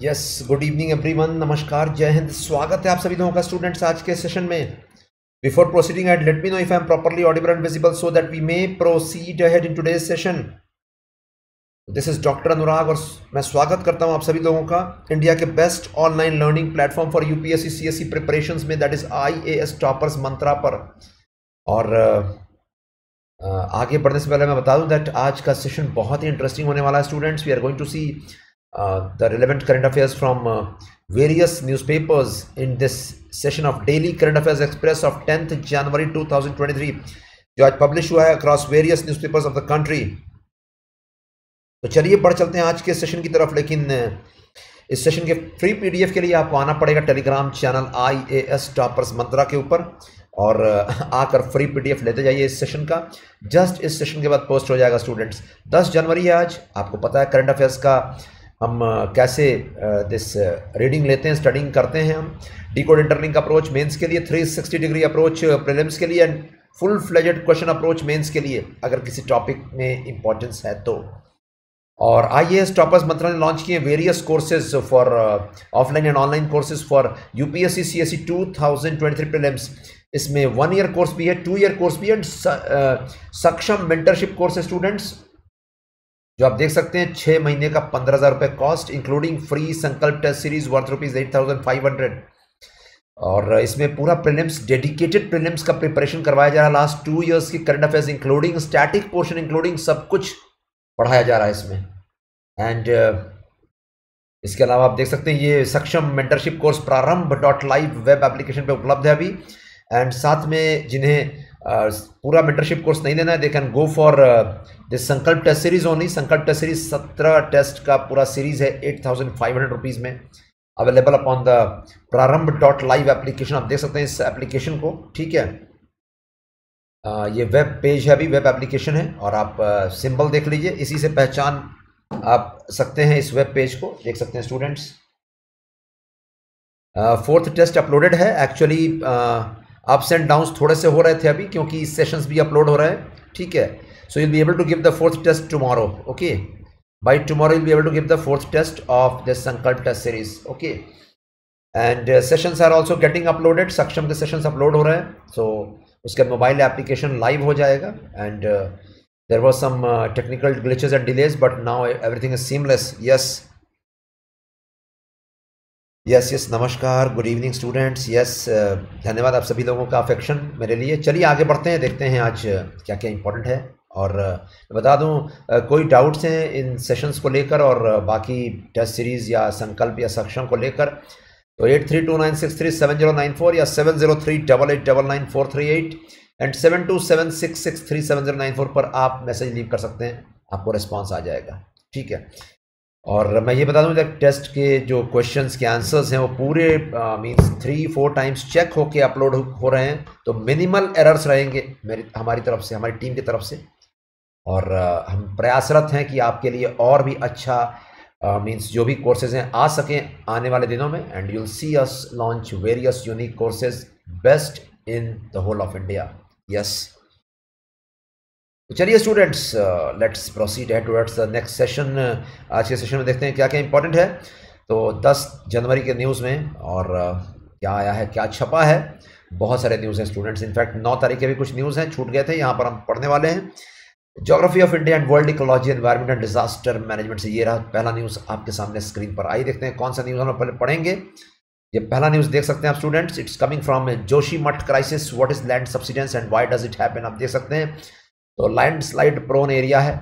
Yes good evening everyone नमस्कार जय हिंद स्वागत है आप सभी लोगों का स्टूडेंट्स आज के सेशन में before proceeding at let me know if I am properly audible and visible so that we may proceed ahead in today's session this is doctor Anurag और मैं स्वागत करता हूँ आप सभी लोगों का इंडिया के best online learning platform for UPSC CSC preparations में that is IAS toppers Mantra पर. और आगे बढ़ने से पहले मैं बता दूँ दैट आज का सेशन बहुत ही इंटरेस्टिंग होने वाला है students we are going to see uh, the relevant current affairs from uh, various newspapers in this session of Daily Current Affairs Express of 10th January 2023 जो आज पब्लिश हुआ है across various newspapers of the country तो चलिए बढ़ चलते हैं आज के सेशन की तरफ़ लेकिन इस सेशन के फ्री पीडीएफ के लिए आपको आना पड़ेगा Telegram channel I A S toppers Mantra के ऊपर और आकर फ्री पीडीएफ लेते जाइए इस सेशन का। जस्ट इस सेशन के बाद पोस्ट हो जाएगा स्टूडेंट्स 10 जनवरी है आज आपको पता है करंट अफेयर्स का हम कैसे दिस रीडिंग लेते हैं स्टडिंग करते हैं हम? Decode interlink approach mains के लिए 360 डिग्री अप्रोच प्रीलिम्स के लिए and full fledged question approach mains के लिए, अगर किसी टॉपिक में इंपॉर्टेंस है तो। और आई एस टॉपर्स मंत्रालय ने लॉन्च किए various courses for offline and online courses for UPSC C S C two thousand twenty three prelims इसमें वन ईयर कोर्स भी है टू ईयर कोर्स भी है एंड सक्षम मेंटरशिप कोर्स स्टूडेंट्स जो आप देख सकते हैं छह महीने का पंद्रह हज़ार रुपए cost including free Sankalp test series worth rupees eight thousand five hundred और इसमें पूरा प्रीलिम्स डेडिकेटेड प्रीलिम्स का प्रिपरेशन करवाया जा रहा है। लास्ट टू इयर्स की current affairs including static portion including सब कुछ पढ़ाया जा रहा है इसमें। एंड uh, इसके अलावा आप देख सकते हैं ये Saksham mentorship course Prarambh dot live web application पे उपलब्ध है अभी। एंड साथ में जिन्हें पूरा मेंटरशिप कोर्स नहीं लेना है। They can go for this Sankalp test series only Sankalp test series सत्रह टेस्ट का पूरा सीरीज़ है eight thousand five hundred rupees में। Available upon the Prarambh dot live application आप देख सकते हैं इस एप्लीकेशन को। ठीक है? uh, ये वेब पेज है अभी। वेब एप्लीकेशन है। और आप सिंबल uh, देख लीजिए। इसी से पहचान आप सकते हैं इस वेब पेज को। देख सकते हैं स्टूडेंट्स फोर्थ टेस्ट अपलोडेड है। एक्चुअली अप्स एंड डाउन थोड़े से हो रहे थे अभी क्योंकि सेशंस भी अपलोड हो रहे हैं ठीक है? So you'll be able to give the fourth test tomorrow okay by tomorrow you'll be able to give the fourth test of the Sankalp test series okay and sessions are also getting uploaded Saksham के sessions upload हो रहे हैं so so, उसके mobile application live हो जाएगा and there was some technical glitches and delays but now everything is seamless yes yes yes नमस्कार good evening students yes धन्यवाद आप सभी लोगों का अफेक्शन मेरे लिए। चलिए आगे बढ़ते हैं देखते हैं आज uh, क्या क्या इंपॉर्टेंट है। और uh, बता दूँ uh, कोई डाउट्स हैं इन सेशंस को लेकर और बाकी टेस्ट सीरीज़ या संकल्प या सक्षम को लेकर तो eight three two nine six three seven zero nine four या seven zero three double eight double nine four three eight and seven two seven six six three seven zero nine four पर आप message leave कर सकते हैं आपको response आ जाएगा। ठीक है? और मैं ये बता दूँ जब टेस्ट के जो क्वेश्चंस के आंसर्स हैं वो पूरे means three four times check होके अपलोड हो रहे हैं तो मिनिमल एरर्स रहेंगे मेरी हमारी तरफ़ से हमारी टीम की तरफ़ से। और uh, हम प्रयासरत हैं कि आपके लिए और भी अच्छा मीन्स uh, जो भी कोर्सेज हैं आ सकें आने वाले दिनों में and you'll see us launch various unique courses best in the whole of India yes तो चलिए स्टूडेंट्स लेट्स प्रोसीड है टूवर्ड्स द नेक्स्ट सेशन आज के सेशन में देखते हैं क्या क्या इंपॉर्टेंट है। तो 10 जनवरी के न्यूज़ में और uh, क्या आया है क्या छपा है। बहुत सारे न्यूज़ हैं स्टूडेंट्स इनफैक्ट नौ तारीख के भी कुछ न्यूज़ हैं छूट गए थे यहाँ पर हम पढ़ने वाले हैं। Geography of India and world ecology environment and disaster management से ये रहा। पहला न्यूज़ आपके सामने स्क्रीन पर आई देखते हैं कौन सा न्यूज़ हम पहले पढ़ेंगे। ये पहला न्यूज़ देख सकते हैं आप students it's coming from Joshimath crisis what is land subsidence and why does it happen आप देख सकते हैं। तो लैंड स्लाइड प्रोन एरिया है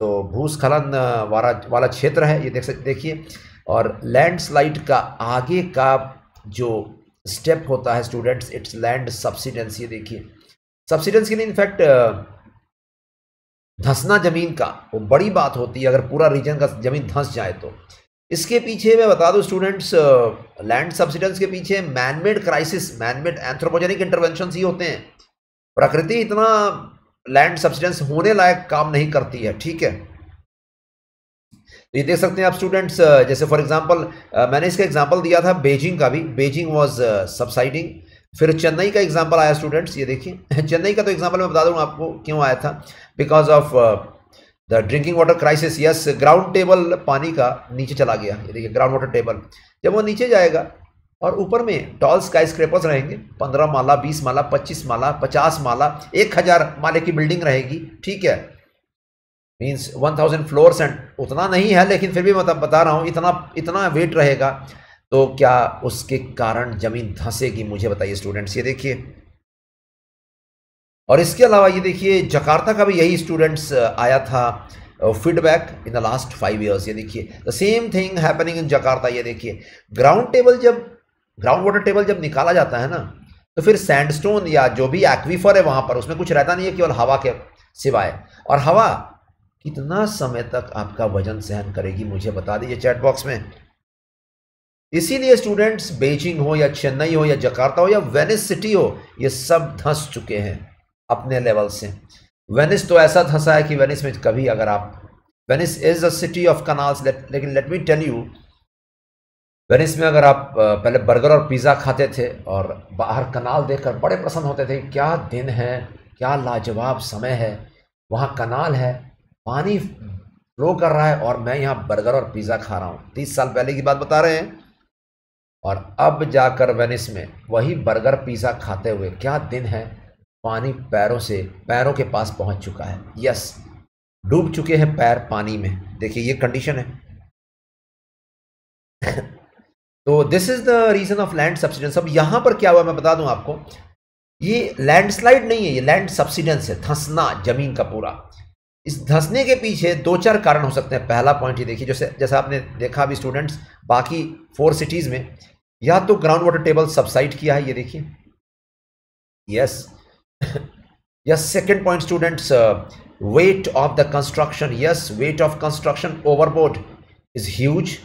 तो भूस्खलन वाला वाला क्षेत्र है, ये देख सकते देखिए। और लैंड स्लाइड का आगे का जो स्टेप होता है स्टूडेंट्स इट्स लैंड सब्सिडेंस ये देखिए सब्सिडेंस के लिए इनफैक्ट धंसना ज़मीन का, वो बड़ी बात होती है, अगर पूरा रीजन का ज़मीन धंस जाए तो। इसके पीछे मैं बता दूँ स्टूडेंट्स लैंड सब्सिडेंस के पीछे manmade crisis manmade anthropogenic intervention ही होते हैं। प्रकृति इतना लैंड सब्सिडेंस होने लायक काम नहीं करती है, ठीक है? तो ये देख सकते हैं आप स्टूडेंट्स जैसे फॉर एग्जांपल मैंने इसका एग्जांपल दिया था बेजिंग का भी। बेजिंग वाज सब्साइडिंग फिर चेन्नई का एग्जांपल आया स्टूडेंट्स ये देखिए। चेन्नई का तो एग्जांपल मैं बता दूँगा आपको क्यों आया था। Because of the drinking water crisis yes ground table पानी का नीचे चला गया। ये देखिए ग्राउंड वाटर टेबल जब वो नीचे जाएगा और ऊपर में टॉल स्काई स्क्रेपर्स रहेंगे। पंद्रह माला, बीस माला, पच्चीस माला, पचास माला, एक हज़ार माले की बिल्डिंग रहेगी, ठीक है? Means one thousand floors and उतना नहीं है, लेकिन फिर भी मैं बता रहा हूँ, इतना इतना वेट रहेगा। तो क्या उसके कारण ज़मीन धंसेगी, मुझे बताइए स्टूडेंट्स ये देखिए। और इसके अलावा ये देखिए, जकार्ता का भी यही स्टूडेंट्स आया था feedback in the last five years ये देखिए। The same thing happening in Jakarta, ये देखिए। ग्राउंड टेबल जब ग्राउंड वाटर टेबल जब निकाला जाता है ना तो फिर सैंडस्टोन या जो भी एक्वीफर है वहाँ पर, उसमें कुछ रहता नहीं है, केवल हवा के सिवाय। और हवा, कितना समय तक आपका वज़न सहन करेगी, मुझे बता दीजिए चैट बॉक्स में। इसीलिए स्टूडेंट्स बेजिंग हो या चेन्नई हो या जकार्ता हो या वेनिस सिटी हो, ये सब धंस चुके हैं अपने लेवल से। वेनिस तो ऐसा धंसा है कि वेनिस में कभी अगर आप Venice is a city of canals लेकिन let me tell you Venice में अगर आप पहले बर्गर और पिज़्ज़ा खाते थे और बाहर कनाल देखकर बड़े प्रसन्न होते थे, क्या दिन है, क्या लाजवाब समय है, वहाँ कनाल है, पानी फ्लो कर रहा है और मैं यहाँ बर्गर और पिज़्ज़ा खा रहा हूँ। तीस साल पहले की बात बता रहे हैं। और अब जाकर वेनिस में वही बर्गर पिज़्ज़ा खाते हुए क्या दिन है, पानी पैरों से, पैरों के पास पहुँच चुका है। यस, डूब चुके हैं पैर पानी में। देखिए, ये कंडीशन है। तो this is the reason of land subsidence अब यहाँ पर क्या हुआ मैं बता दूँ आपको? ये लैंडस्लाइड नहीं है, ये लैंड सब्सिडेंस है, धंसना, ज़मीन का पूरा। इस धंसने के पीछे दो चार कारण हो सकते हैं। पहला पॉइंट ये देखिए, जैसे जैसे आपने देखा अभी स्टूडेंट्स बाकी फोर सिटीज़ में, या तो ग्राउंड वाटर टेबल सबसाइड किया है, ये देखिए। Yes yes second point students weight of the construction yes weight of construction overboard is huge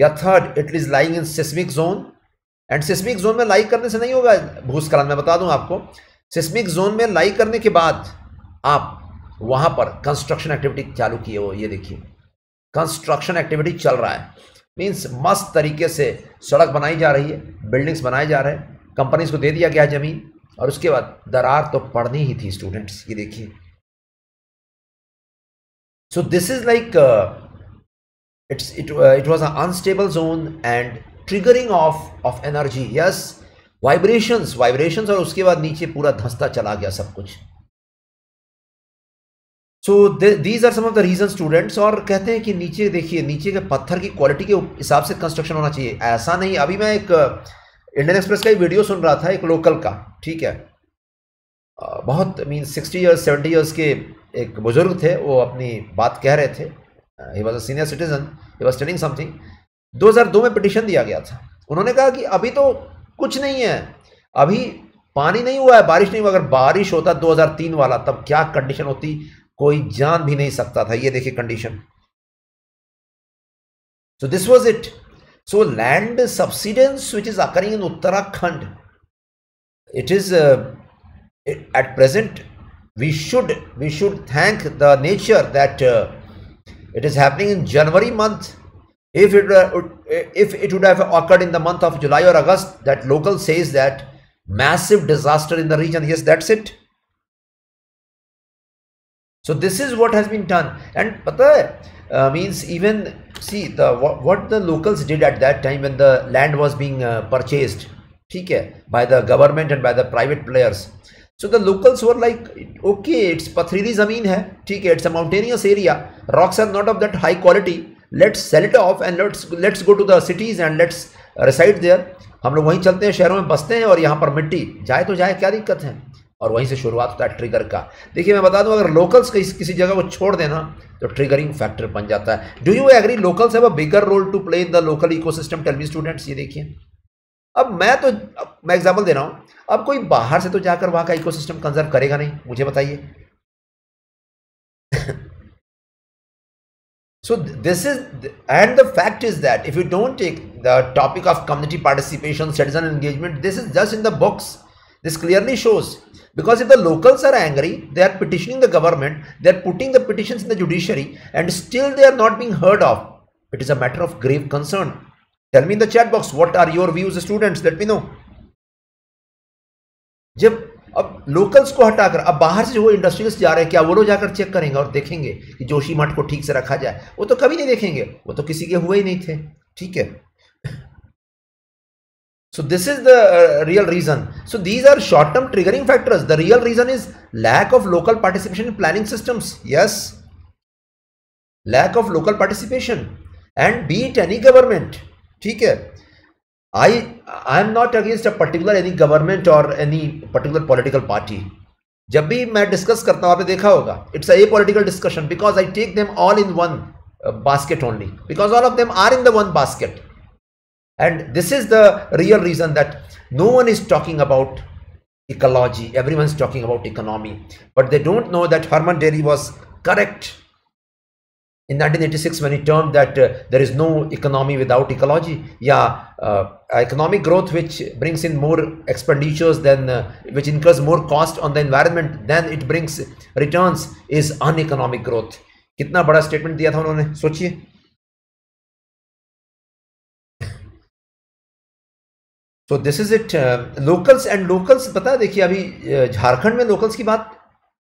या third it is lying in seismic zone and seismic zone में like करने से नहीं होगा भूस्खलन मैं बता दूँ आपको। सिस्मिक जोन में लाइक करने के बाद आप वहाँ पर कंस्ट्रक्शन एक्टिविटी चालू किए हो, ये देखिए। कंस्ट्रक्शन एक्टिविटी चल रहा है। मीन्स मस्त तरीके से सड़क बनाई जा रही है बिल्डिंग्स बनाए जा रहे हैं। कंपनीज़ को दे दिया गया ज़मीन। और उसके बाद दरार तो पड़नी ही थी स्टूडेंट्स ये देखिए। So this is like it's it, uh, it was an unstable zone and triggering of of energy. Yes vibrations vibrations और उसके बाद नीचे पूरा धंसता चला गया सब कुछ। So these are some of the reason students और कहते हैं कि नीचे देखिए नीचे के पत्थर की क्वालिटी के हिसाब से कंस्ट्रक्शन होना चाहिए। ऐसा नहीं अभी मैं एक इंडियन एक्सप्रेस का एक वीडियो सुन रहा था एक लोकल का ठीक है? बहुत mean sixty years seventy years के एक बुज़ुर्ग थे वो अपनी बात कह रहे थे। He was a senior citizen he was studying something 2002 में पिटिशन दिया गया था। उन्होंने कहा कि अभी तो कुछ नहीं है। अभी पानी नहीं हुआ है, बारिश नहीं हुआ अगर बारिश होता 2003 वाला, तब क्या कंडीशन होती? कोई जान भी नहीं सकता था। ये देखिए condition so this was it so land subsidence which is occurring in Uttarakhand it is at present we should we should thank the nature that It is happening in January month. If it, uh, if it would have occurred in the month of July or August, that local says that massive disaster in the region. Yes, that's it. So this is what has been done. And uh, means even see the what, the locals did at that time when the land was being uh, purchased by the government and by the private players so the locals were like okay it's पथरीली ज़मीन है ठीक है it's a mountainous area rocks are not of that high quality let's sell it off and let's let's go to the cities and let's reside there हम लोग वहीं चलते हैं शहरों में बसते हैं और यहाँ पर मिट्टी जाए तो जाए क्या दिक्कत है? और वहीं से शुरुआत होता है ट्रिगर का। देखिए मैं बता दूँ अगर लोकल्स किस, किसी जगह को छोड़ देना तो ट्रिगरिंग फैक्टर बन जाता है। डू यू एग्री लोकल्स है bigger role to play in the local ecosystem tell me students ये देखिए। अब मैं तो अब मैं एग्ज़ाम्पल दे रहा हूँ। अब कोई बाहर से तो जाकर वहाँ का इकोसिस्टम कंजर्व करेगा नहीं, मुझे बताइए। So this is and the fact is that if you don't take the topic of community participation citizen engagement this is just in the books this clearly shows because if the locals are angry they are petitioning the government they are putting the petition in the judiciary and still they are not being heard of it is a matter of grave concern tell me in the chat box what are your views students let me know जब अब locals को हटाकर, अब बाहर से जो industries जा रहे हैं, क्या वो लोग जाकर चेक करेंगे और देखेंगे कि जोशी मठ को ठीक से रखा जाए? वो तो कभी नहीं देखेंगे। वो तो किसी के हुए ही नहीं थे। ठीक है? So this is the real reason so these are short term triggering factors the real reason is lack of local participation in planning system yes lack of local participation and beat any government ठीक है? I I am not against a particular any government और any particular political party जब भी मैं discuss करता हूँ, आपने देखा होगा it's a a political discussion because I take them all in one basket only because all of them are in the one basket and this is the real reason that no one is talking about ecology every one is talking about economy but they don't know that Herman Daly was correct in 1986 when he termed that uh, there is no economy without ecology yeah uh, economic growth which brings in more expenditures than uh, which incurs more cost on the environment then it brings returns is uneconomic growth कितना बड़ा statement दिया था उन्होंने सोचिए तो this is it locals and locals पता है देखिए अभी झारखंड में लोकल्स की बात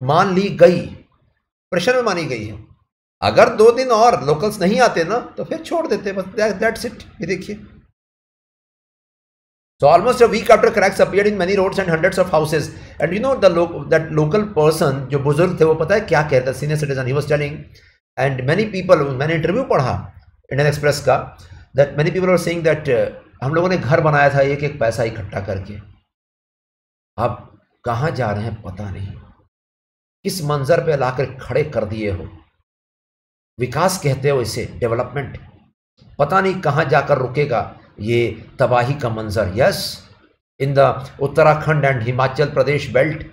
मान ली गई प्रेशर में मानी गई है अगर दो दिन और लोकल्स नहीं आते ना तो फिर छोड़ देते, बस दैट्स इट ये देखिए। So almost a week after cracks appeared in many roads and hundreds of houses. And you know the lo, that जो बुज़ुर्ग थे, वो पता है क्या कह रहे थे senior citizen he was telling and many people मैंने इंटरव्यू पढ़ा इंडियन एक्सप्रेस का that many people are saying that हम लोगों ने घर बनाया था एक एक पैसा इकट्ठा करके। अब कहाँ जा रहे हैं पता नहीं। किस मंजर पे लाकर खड़े कर दिए हो? विकास कहते हो इसे डेवलपमेंट पता नहीं कहाँ जाकर रुकेगा ये तबाही का मंजर। Yes in the Uttarakhand and Himachal Pradesh belt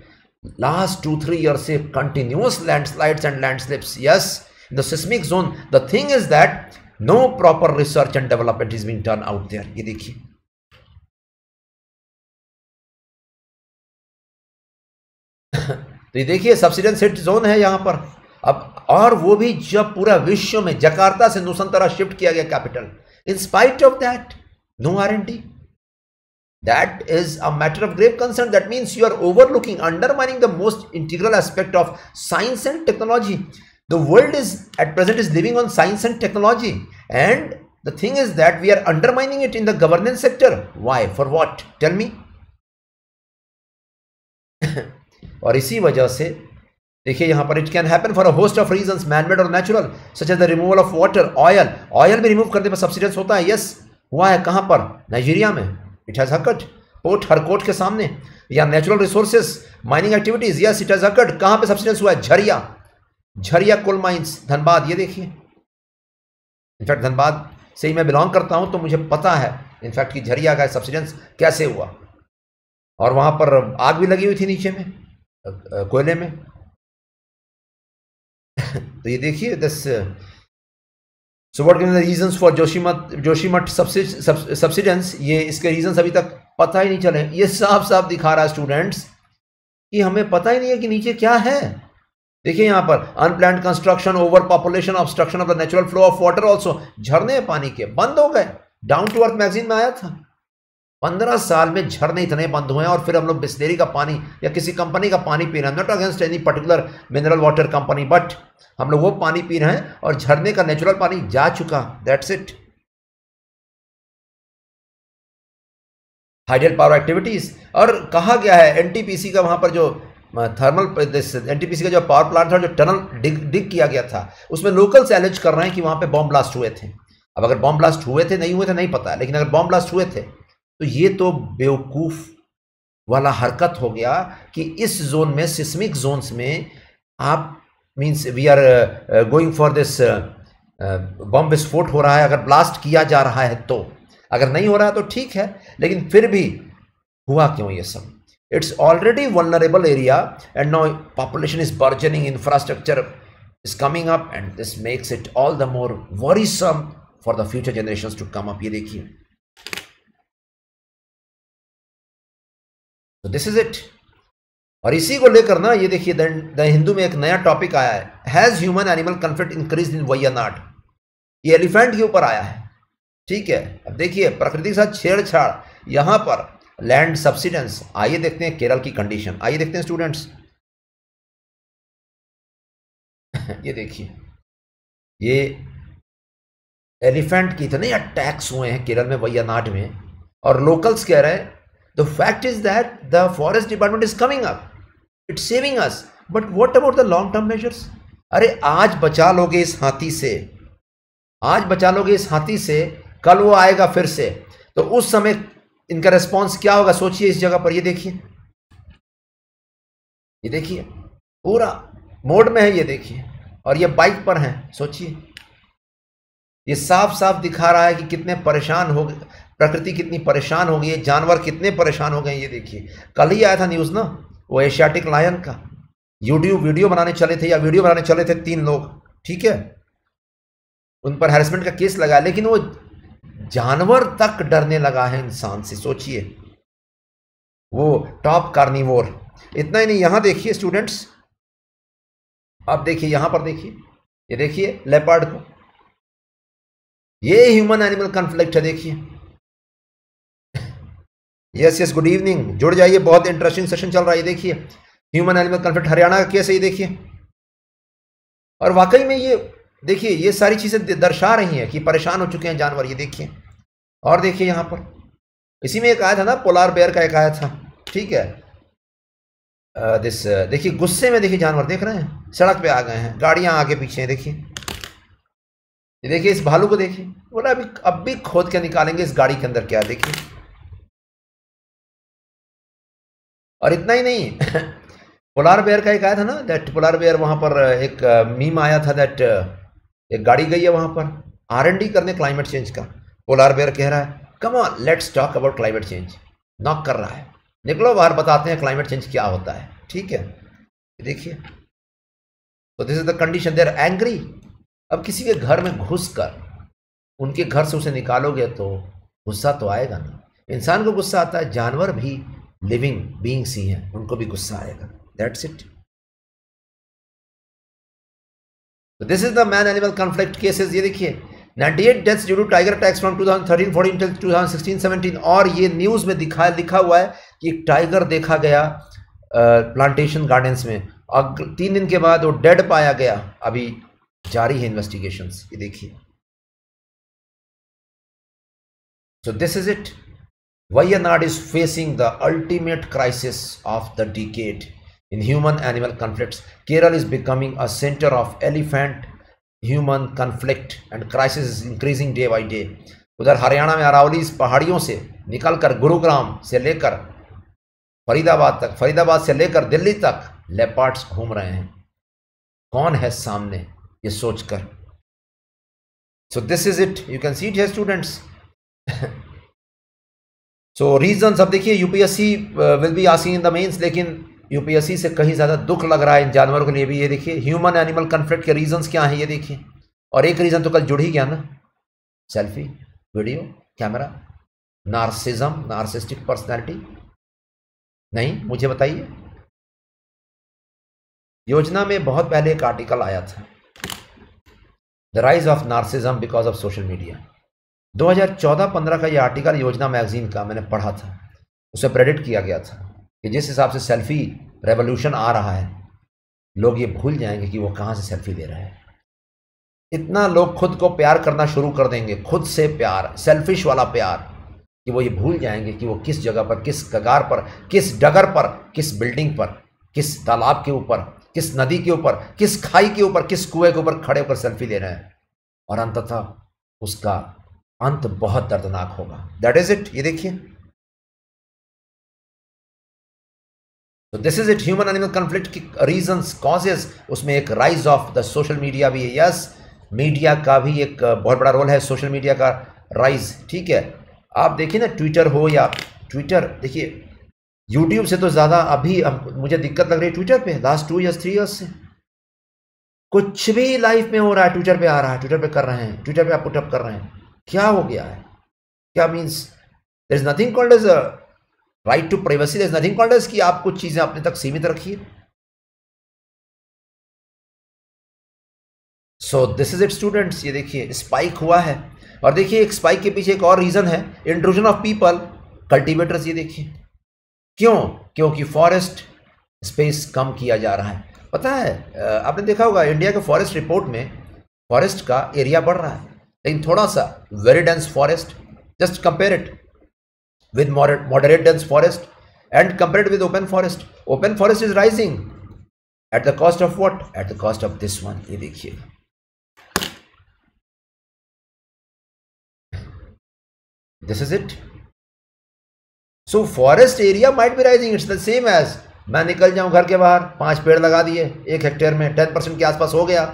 last two three year से continuous landslides and landslips yes the seismic zone the thing is that no proper research and development is being turn out there ये देखिए। तो ये देखिए subsidence hit zone है यहाँ पर। अब और वो भी जब पूरा विश्व में जकार्ता से नुसंतरा शिफ्ट किया गया capital. In spite of that no R N D that is a matter of great concern that means you are overlooking undermining the most integral aspect of science and technology the world is at present is living on science and technology and the thing is that we are undermining it in the governance sector why for what tell me और इसी वजह से देखिए, यहाँ पर it can happen for a host of reasons manmade और natural such as the removal of water oil oil भी remove करने पर सब्सिडेंस होता है यस हुआ है कहाँ पर? नाइजीरिया में. It has hit Port Harcourt के सामने. या natural resources mining activities yes it has hit कहाँ पर सब्सिडेंस हुआ है? झरिया. झरिया कोल माइंस धनबाद, ये देखिए. इनफैक्ट धनबाद से ही मैं बिलोंग करता हूँ तो मुझे पता है इनफैक्ट कि झरिया का सब्सिडेंस कैसे हुआ. और वहाँ पर आग भी लगी हुई थी नीचे में कोयले में. तो ये देखिए this so what can the reasons for Joshimath Joshimath subsidence ये इसके रीजंस अभी तक पता ही नहीं चले। ये साफ़ साफ़ दिखा रहा है स्टूडेंट्स कि हमें पता ही नहीं है कि नीचे क्या है। देखिए यहाँ पर unplanned construction over population obstruction of the natural flow of water also झरने पानी के, बंद हो गए। डाउन टू अर्थ मैगजीन में आया था। पंद्रह साल में झरने इतने बंद हुए हैं और फिर हम लोग बिस्लेरी का पानी या किसी कंपनी का पानी पी रहे हैं। Not against any particular mineral water company but हम लोग वो पानी पी रहे हैं और झरने का नेचुरल पानी जा चुका that's it hydel power activities और कहा गया है एनटीपीसी का वहाँ पर जो थर्मल एनटीपीसी का जो पावर प्लांट था, जो टनल डिग डिग किया गया था, उसमें लोकल से एलेज कर रहे हैं कि वहाँ पे बॉम्ब ब्लास्ट हुए थे। अब अगर बॉम्ब ब्लास्ट हुए थे, नहीं हुए थे, नहीं पता लेकिन अगर बॉम्ब ब्लास्ट हुए थे तो ये तो बेवकूफ़ वाला हरकत हो गया कि इस जोन में सिस्मिक जोन्स में आप means we are going for this bomb विस्फोट हो रहा है अगर ब्लास्ट किया जा रहा है तो अगर नहीं हो रहा है तो ठीक है लेकिन फिर भी हुआ क्यों ये सब it's already vulnerable area and no population is burgeoning infrastructure is coming up and this makes it all the more worrisome for the future generation to come up ये देखिए दिस इज़ इट और इसी को लेकर ना, ये देखिए, the Hindu में एक नया टॉपिक आया है। Has human animal conflict increase in Wayanad ये एलिफेंट के ऊपर आया है। ठीक है? अब देखिए, प्रकृति के साथ छेड़छाड़, यहाँ पर लैंड सब्सिडेंस आइए देखते हैं केरल की कंडीशन आइए देखते हैं स्टूडेंट्स ये देखिए, ये एलिफेंट की इतने अटैक्स हुए हैं केरल में वैयानाड में, और लोकल्स कह रहे हैं the fact is that the forest department is coming up it's saving us but what about the long term measures अरे, आज बचा लोगे इस हाथी से। आज बचा लोगे इस हाथी से, कल वो आएगा फिर से। तो उस समय इनका रिस्पॉन्स क्या होगा? सोचिए इस जगह पर, ये देखिए। ये देखिए, पूरा मोड में है ये देखिए। और ये बाइक पर है, सोचिए। ये साफ़ साफ़ दिखा रहा है कि कितने परेशान हो गए, प्रकृति कितनी परेशान हो गई है, जानवर कितने परेशान हो गए ये देखिए। कल ही आया था न्यूज़ ना? वो एशियाटिक लायन का। यूट्यूब वीडियो बनाने चले थे या वीडियो बनाने चले थे तीन लोग, ठीक है? उन पर हैरेसमेंट का केस लगा, लेकिन वो जानवर तक डरने लगा है इंसान से, सोचिए। वो टॉप कार्निवोर इतना ही नहीं, यहाँ देखिए स्टूडेंट्स आप देखिए, यहाँ पर देखिए। ये देखिए लेपर्ड को। ये ह्यूमन एनिमल कॉन्फ्लिक्ट है, देखिए। यस यस गुड इवनिंग जुड़ जाइए, बहुत इंटरेस्टिंग सेशन चल रहा है देखिए। ह्यूमन एनिमल कॉन्फ्लिक्ट हरियाणा का केस है, ये देखिए। और वाकई में ये, देखिए, ये सारी चीज़ें दर्शा रही हैं कि परेशान हो चुके हैं जानवर, ये देखिए। और देखिए यहाँ पर, इसी में एक आया था ना पोलार बेयर का एक आया था, ठीक है। दिस देखिए, गुस्से में, देखिए, जानवर देख रहे हैं, सड़क पे आ गए हैं, गाड़ियाँ आगे पीछे हैं, देखिए। ये देखिए, इस भालू को देखिए, बोला, अभी, अब भी खोद के निकालेंगे, इस गाड़ी के अंदर क्या देखिए। और इतना ही नहीं। पोलार बेयर का एक आया था ना दैट पोलार बेयर वहाँ पर एक मीम आया था दैट एक गाड़ी गई है वहाँ पर आर एन डी करने क्लाइमेट चेंज का। पोलार बेयर कह रहा है come on let's talk about climate change knock कर रहा है। निकलो, बाहर बताते हैं क्लाइमेट चेंज क्या होता है। ठीक है? देखिए। तो this is the condition they're angry अब किसी के घर में घुस कर, उनके घर से उसे निकालोगे तो गुस्सा तो आएगा ना इंसान को गुस्सा आता है, जानवर भी लिविंग बींग्स ही हैं, उनको भी गुस्सा आएगा। That's it So this is the man animal conflict cases, ये देखिए। 98 deaths due to tiger attacks from 2013 14 till 2016 17 और ये न्यूज़ में दिखा, लिखा हुआ है कि एक टाइगर देखा गया प्लांटेशन गार्डन्स में। और तीन दिन के बाद वो डेड पाया गया। अभी जारी है इन्वेस्टिगेशन ये देखिए। So this is it. Wayanad is facing the ultimate crisis of the decade. in human animal conflicts. Kerala is becoming a center of elephant human conflict and crisis is increasing day by day. उधर हरियाणा में अरावली इस पहाड़ियों से निकलकर गुरुग्राम से लेकर फरीदाबाद तक फरीदाबाद से लेकर दिल्ली तक लेपार्ड्स घूम रहे हैं कौन है सामने ये सोचकर so this is it you can see it है स्टूडेंट्स सो रीजन अब देखिए UPSC will be asking in the mains लेकिन यूपीएससी से कहीं ज़्यादा दुख लग रहा है इन जानवरों के लिए भी। ये देखिए ह्यूमन एनिमल कन्फ्लिक्ट के रीजंस क्या हैं, ये देखिए। और एक रीज़न तो कल जुड़ ही गया ना। Selfie video camera narcissism narcissistic personality नहीं, मुझे बताइए। योजना में बहुत पहले एक आर्टिकल आया था। The rise of narcissism because of social media 2014-15 का ये आर्टिकल योजना मैगजीन का मैंने पढ़ा था। उसे प्रेडिट किया गया था कि जिस हिसाब से सेल्फी रेवोल्यूशन आ रहा है, लोग ये भूल जाएँगे कि वो कहाँ से सेल्फी ले रहे हैं। इतना लोग खुद को प्यार करना शुरू कर देंगे, खुद से प्यार सेल्फिश वाला प्यार, कि वो ये भूल जाएँगे कि वो किस जगह पर, किस कगार पर, किस डगर पर, किस बिल्डिंग पर, किस तालाब के ऊपर, किस नदी के ऊपर, किस खाई के ऊपर, किस कुएँ के ऊपर खड़े होकर सेल्फी ले रहे हैं। और अंततः उसका अंत बहुत दर्दनाक होगा। दैट इज़ इट ये देखिए। तो this is it human animal conflict की रीजंस कॉजेज उसमें एक rise of the social media भी है। यस मीडिया का भी एक बहुत बड़ा रोल है सोशल मीडिया का राइज ठीक है? आप देखिए ना ट्विटर हो या ट्विटर देखिए यूट्यूब से तो ज़्यादा अभी मुझे दिक्कत लग रही है ट्विटर पे last two years three years से। कुछ भी लाइफ में हो रहा है ट्विटर पे आ रहा है ट्विटर पे कर रहे हैं ट्विटर पे आप पुटअप कर रहे हैं। क्या हो गया है? क्या means there is nothing called as right to privacy there is nothing called as कि आप कुछ चीज़ें अपने तक सीमित रखिए। So this is it students ये देखिए स्पाइक हुआ है। और देखिए, एक स्पाइक के पीछे एक और रीजन है। इंट्रूजन ऑफ़ पीपल कल्टीवेटर्स ये देखिए। क्यों? क्योंकि फॉरेस्ट स्पेस कम किया जा रहा है। पता है आपने देखा होगा इंडिया के फॉरेस्ट रिपोर्ट में फॉरेस्ट का एरिया बढ़ रहा है। लेकिन थोड़ा सा very dense forest just compare it with moderate dense forest and compare with open forest open forest is rising at the cost of what at the cost of this one ये देखिए। This is it so forest area might be rising it's the same as मैं निकल जाऊँ घर के बाहर, पाँच पेड़ लगा दिए, एक हेक्टेयर में टेन परसेंट के आसपास हो गया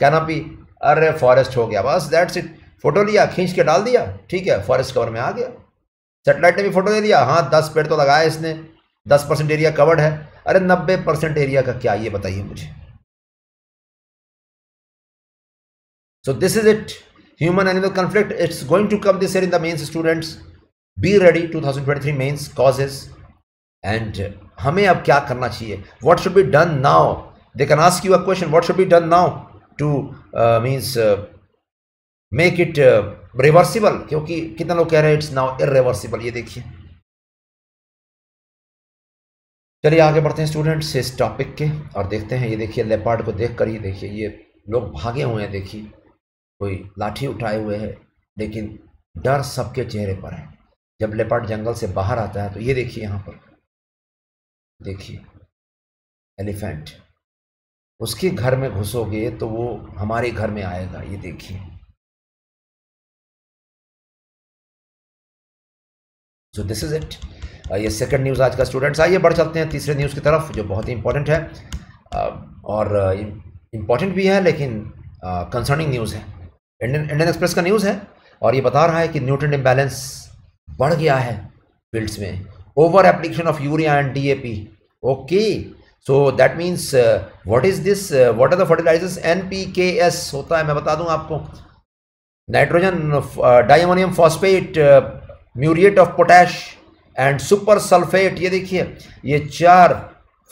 कैनापी अरे फॉरेस्ट हो गया, बस दैट्स इट फ़ोटो लिया, खींच के डाल दिया, ठीक है, फॉरेस्ट कवर में आ गया। सेटेलाइट ने भी फ़ोटो दे दिया हाँ दस पेड़ तो लगाया इसने, दस परसेंट एरिया कवर्ड है। अरे नब्बे परसेंट एरिया का क्या, ये बताइए मुझे। So this is it human animal conflict it's going to come this in the mains students be ready two thousand 2023 mains causes and हमें अब क्या करना चाहिए? What should be done now they can ask you a question what should be to means make it reversible क्योंकि कितना लोग कह रहे हैं इट्स नाउ इरिवर्सिबल ये देखिए। चलिए आगे बढ़ते हैं स्टूडेंट्स इस टॉपिक के, और देखते हैं, ये देखिए लेपार्ड को देख कर ही देखिए, ये लोग भागे हुए हैं, देखिए। कोई लाठी उठाए हुए है, लेकिन डर सबके चेहरे पर है। जब लेपार्ड जंगल से बाहर आता है तो ये देखिए यहाँ पर। देखिए एलिफेंट उसके घर में घुसोगे तो वो हमारे घर में आएगा ये देखिए। सो दिस इज़ इट ये सेकंड न्यूज़ आज का स्टूडेंट्स आइए बढ़ चलते हैं तीसरे न्यूज़ की तरफ़ जो बहुत ही इंपॉर्टेंट है। Uh, और इंपॉर्टेंट uh, भी है लेकिन कंसर्निंग uh, न्यूज़ है। इंडियन इंडियन एक्सप्रेस का न्यूज़ है और ये बता रहा है कि न्यूट्रन इम्बैलेंस बढ़ गया है फील्ड्स में। Over application of urea and DAP okay so that means what is this what are the fertilisers NPKS होता है, मैं बता दूँ आपको। Nitrogen diammonium phosphate muriate of potash and super sulphate ये देखिए, ये चार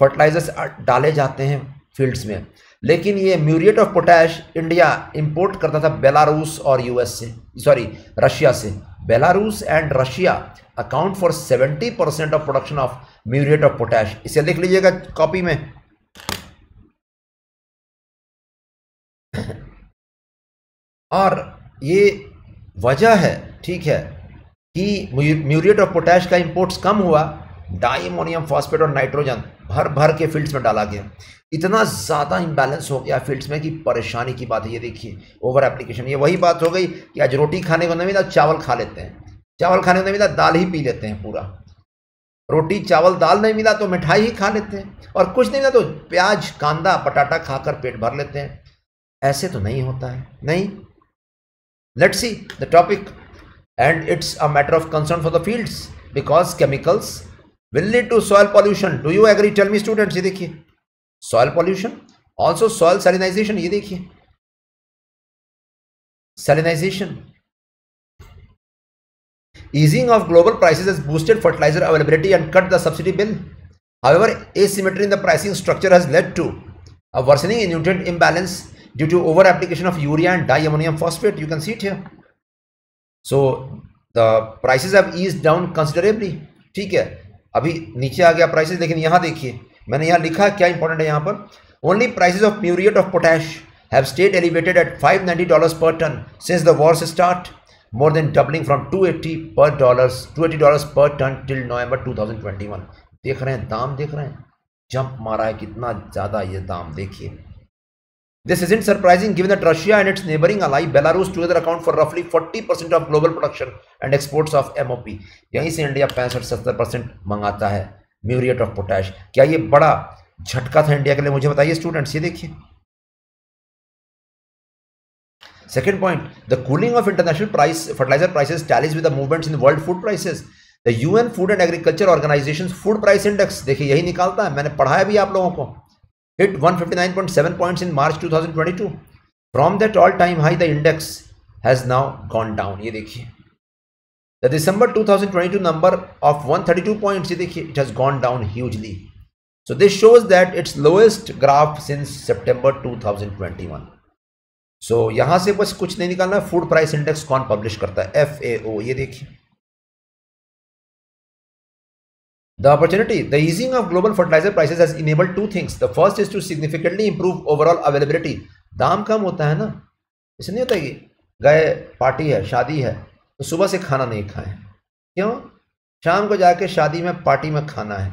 फर्टिलाइजर्स डाले जाते हैं फील्ड्स में। लेकिन ये muriate of potash India import करता था बेलारूस और यूएस से सॉरी रशिया से। Belarus and Russia account for 70 percent of production of muriate of potash. इसे लिख लीजिएगा कॉपी में। और ये वजह है, ठीक है, कि म्यूरिएट ऑफ़ पोटैश का इंपोर्ट्स कम हुआ। डाइमोनियम, फॉस्फेट और नाइट्रोजन भर भर के फील्ड्स में डाला गया। इतना ज़्यादा इम्बैलेंस हो गया फील्ड्स में कि परेशानी की बात है। ये देखिए ओवर एप्लीकेशन ये वही बात हो गई कि आज रोटी खाने को नहीं मिला चावल खा लेते हैं। चावल खाने को नहीं मिला दाल ही पी लेते हैं पूरा। रोटी, चावल, दाल नहीं मिला तो मिठाई ही खा लेते हैं। और कुछ नहीं मिला तो प्याज, कांदा, पटाटा खाकर पेट भर लेते हैं। ऐसे तो नहीं होता है। नहीं? Let's see the topic and it's a matter of concern for the fields because chemicals will lead to soil pollution. Do you agree? Tell me, students, ये देखिए। Soil pollution, also soil salinization, ये देखिए। Salinization easing of global prices has boosted fertilizer availability and cut the subsidy bill however asymmetry in the pricing structure has led to a worsening in nutrient imbalance due to over application of urea and diammonium phosphate you can see it here so the prices have eased down considerably ठीक है अभी नीचे आ गया prices लेकिन यहाँ देखिए मैंने यहाँ लिखा क्या इंपॉर्टेंट है यहाँ पर only prices of muriate of potash have stayed elevated at 590 dollars per ton since the war start more than doubling from 280 per dollars 280 dollars per ton till November 2021 देख रहे हैं, दाम देख रहे हैं। जंप मारा है, कितना ज़्यादा ये दाम, देखिए। This isn't surprising given that Russia and its neighboring ally, Belarus, together account for roughly 40% of global production and exports of MOP. से इंडिया पैंसठ, सत्तर परसेंट मंगाता है म्यूरियट ऑफ़ पोटैश क्या ये बड़ा झटका था इंडिया के लिए? मुझे बताइए स्टूडेंट्स ये देखिए। Second point, the cooling of international price fertilizer prices tallies with the movements in world food prices. The UN Food and Agriculture Organization's food price index देखिए यही निकालता है मैंने पढ़ाया भी आप लोगों को hit 159.7 points in March 2022. From that all-time high, the index has now gone down. ये देखिए the December 2022 number of 132 points ये देखिए it has gone down hugely. So this shows that its lowest graph since September 2021. So so, यहाँ से बस कुछ नहीं निकालना फ़ूड प्राइस इंडेक्स कौन पब्लिश करता है? एफ़ ये देखिए। The opportunity the easing of global fertiliser prices has enable two things the first is to significantly improve overall availability दाम कम होता है ना? इसे नहीं होता कि गए पार्टी है शादी है तो सुबह से खाना नहीं खाए। क्यों? शाम को जाके शादी में पार्टी में खाना है।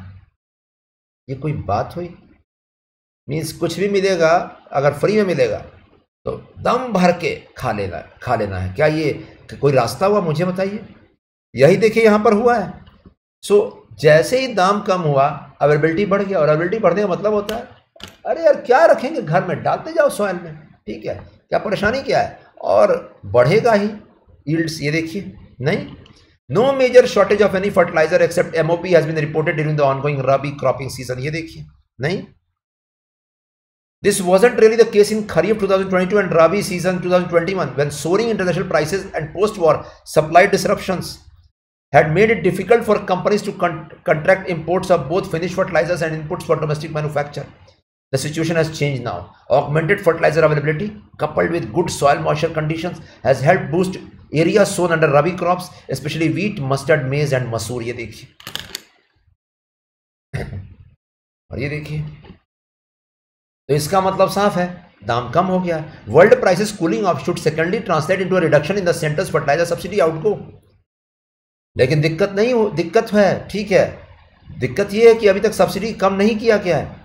ये कोई बात हुई? मीन्स कुछ भी मिलेगा अगर फ्री में मिलेगा तो दम भर के खा लेना खा लेना है। क्या ये कोई रास्ता हुआ मुझे बताइए? यही देखिए यहाँ पर हुआ है। सो जैसे ही दाम कम हुआ अवेलेबिलिटी बढ़ गया और अवेलेबिलिटी बढ़ने का मतलब होता है, अरे यार, क्या रखेंगे घर में? डालते जाओ सॉइल में। ठीक है? क्या परेशानी क्या है? और बढ़ेगा ही। यील्ड्स ये देखिए। नहीं? No major shortage of any fertiliser except MOP has been reported during the ongoing rabi cropping season ये देखिए। नहीं? This wasn't really the case in Kharif 2022 and Rabi season 2021 when soaring international prices and post-war supply disruptions had made it difficult for companies to con contract imports of both finished fertilizers and inputs for domestic manufacture. The situation has changed now. Augmented fertilizer availability coupled with good soil moisture conditions has helped boost area sown under rabi crops, especially wheat, mustard, maize and masoor. ये देखिए और ये देखिए तो इसका मतलब साफ़ है। दाम कम हो गया। World prices cooling off should secondly translate into reduction in the centre's fertiliser subsidy outgo लेकिन दिक्कत नहीं हो दिक्कत है, ठीक है। दिक्कत यह है कि अभी तक सब्सिडी कम नहीं किया गया है।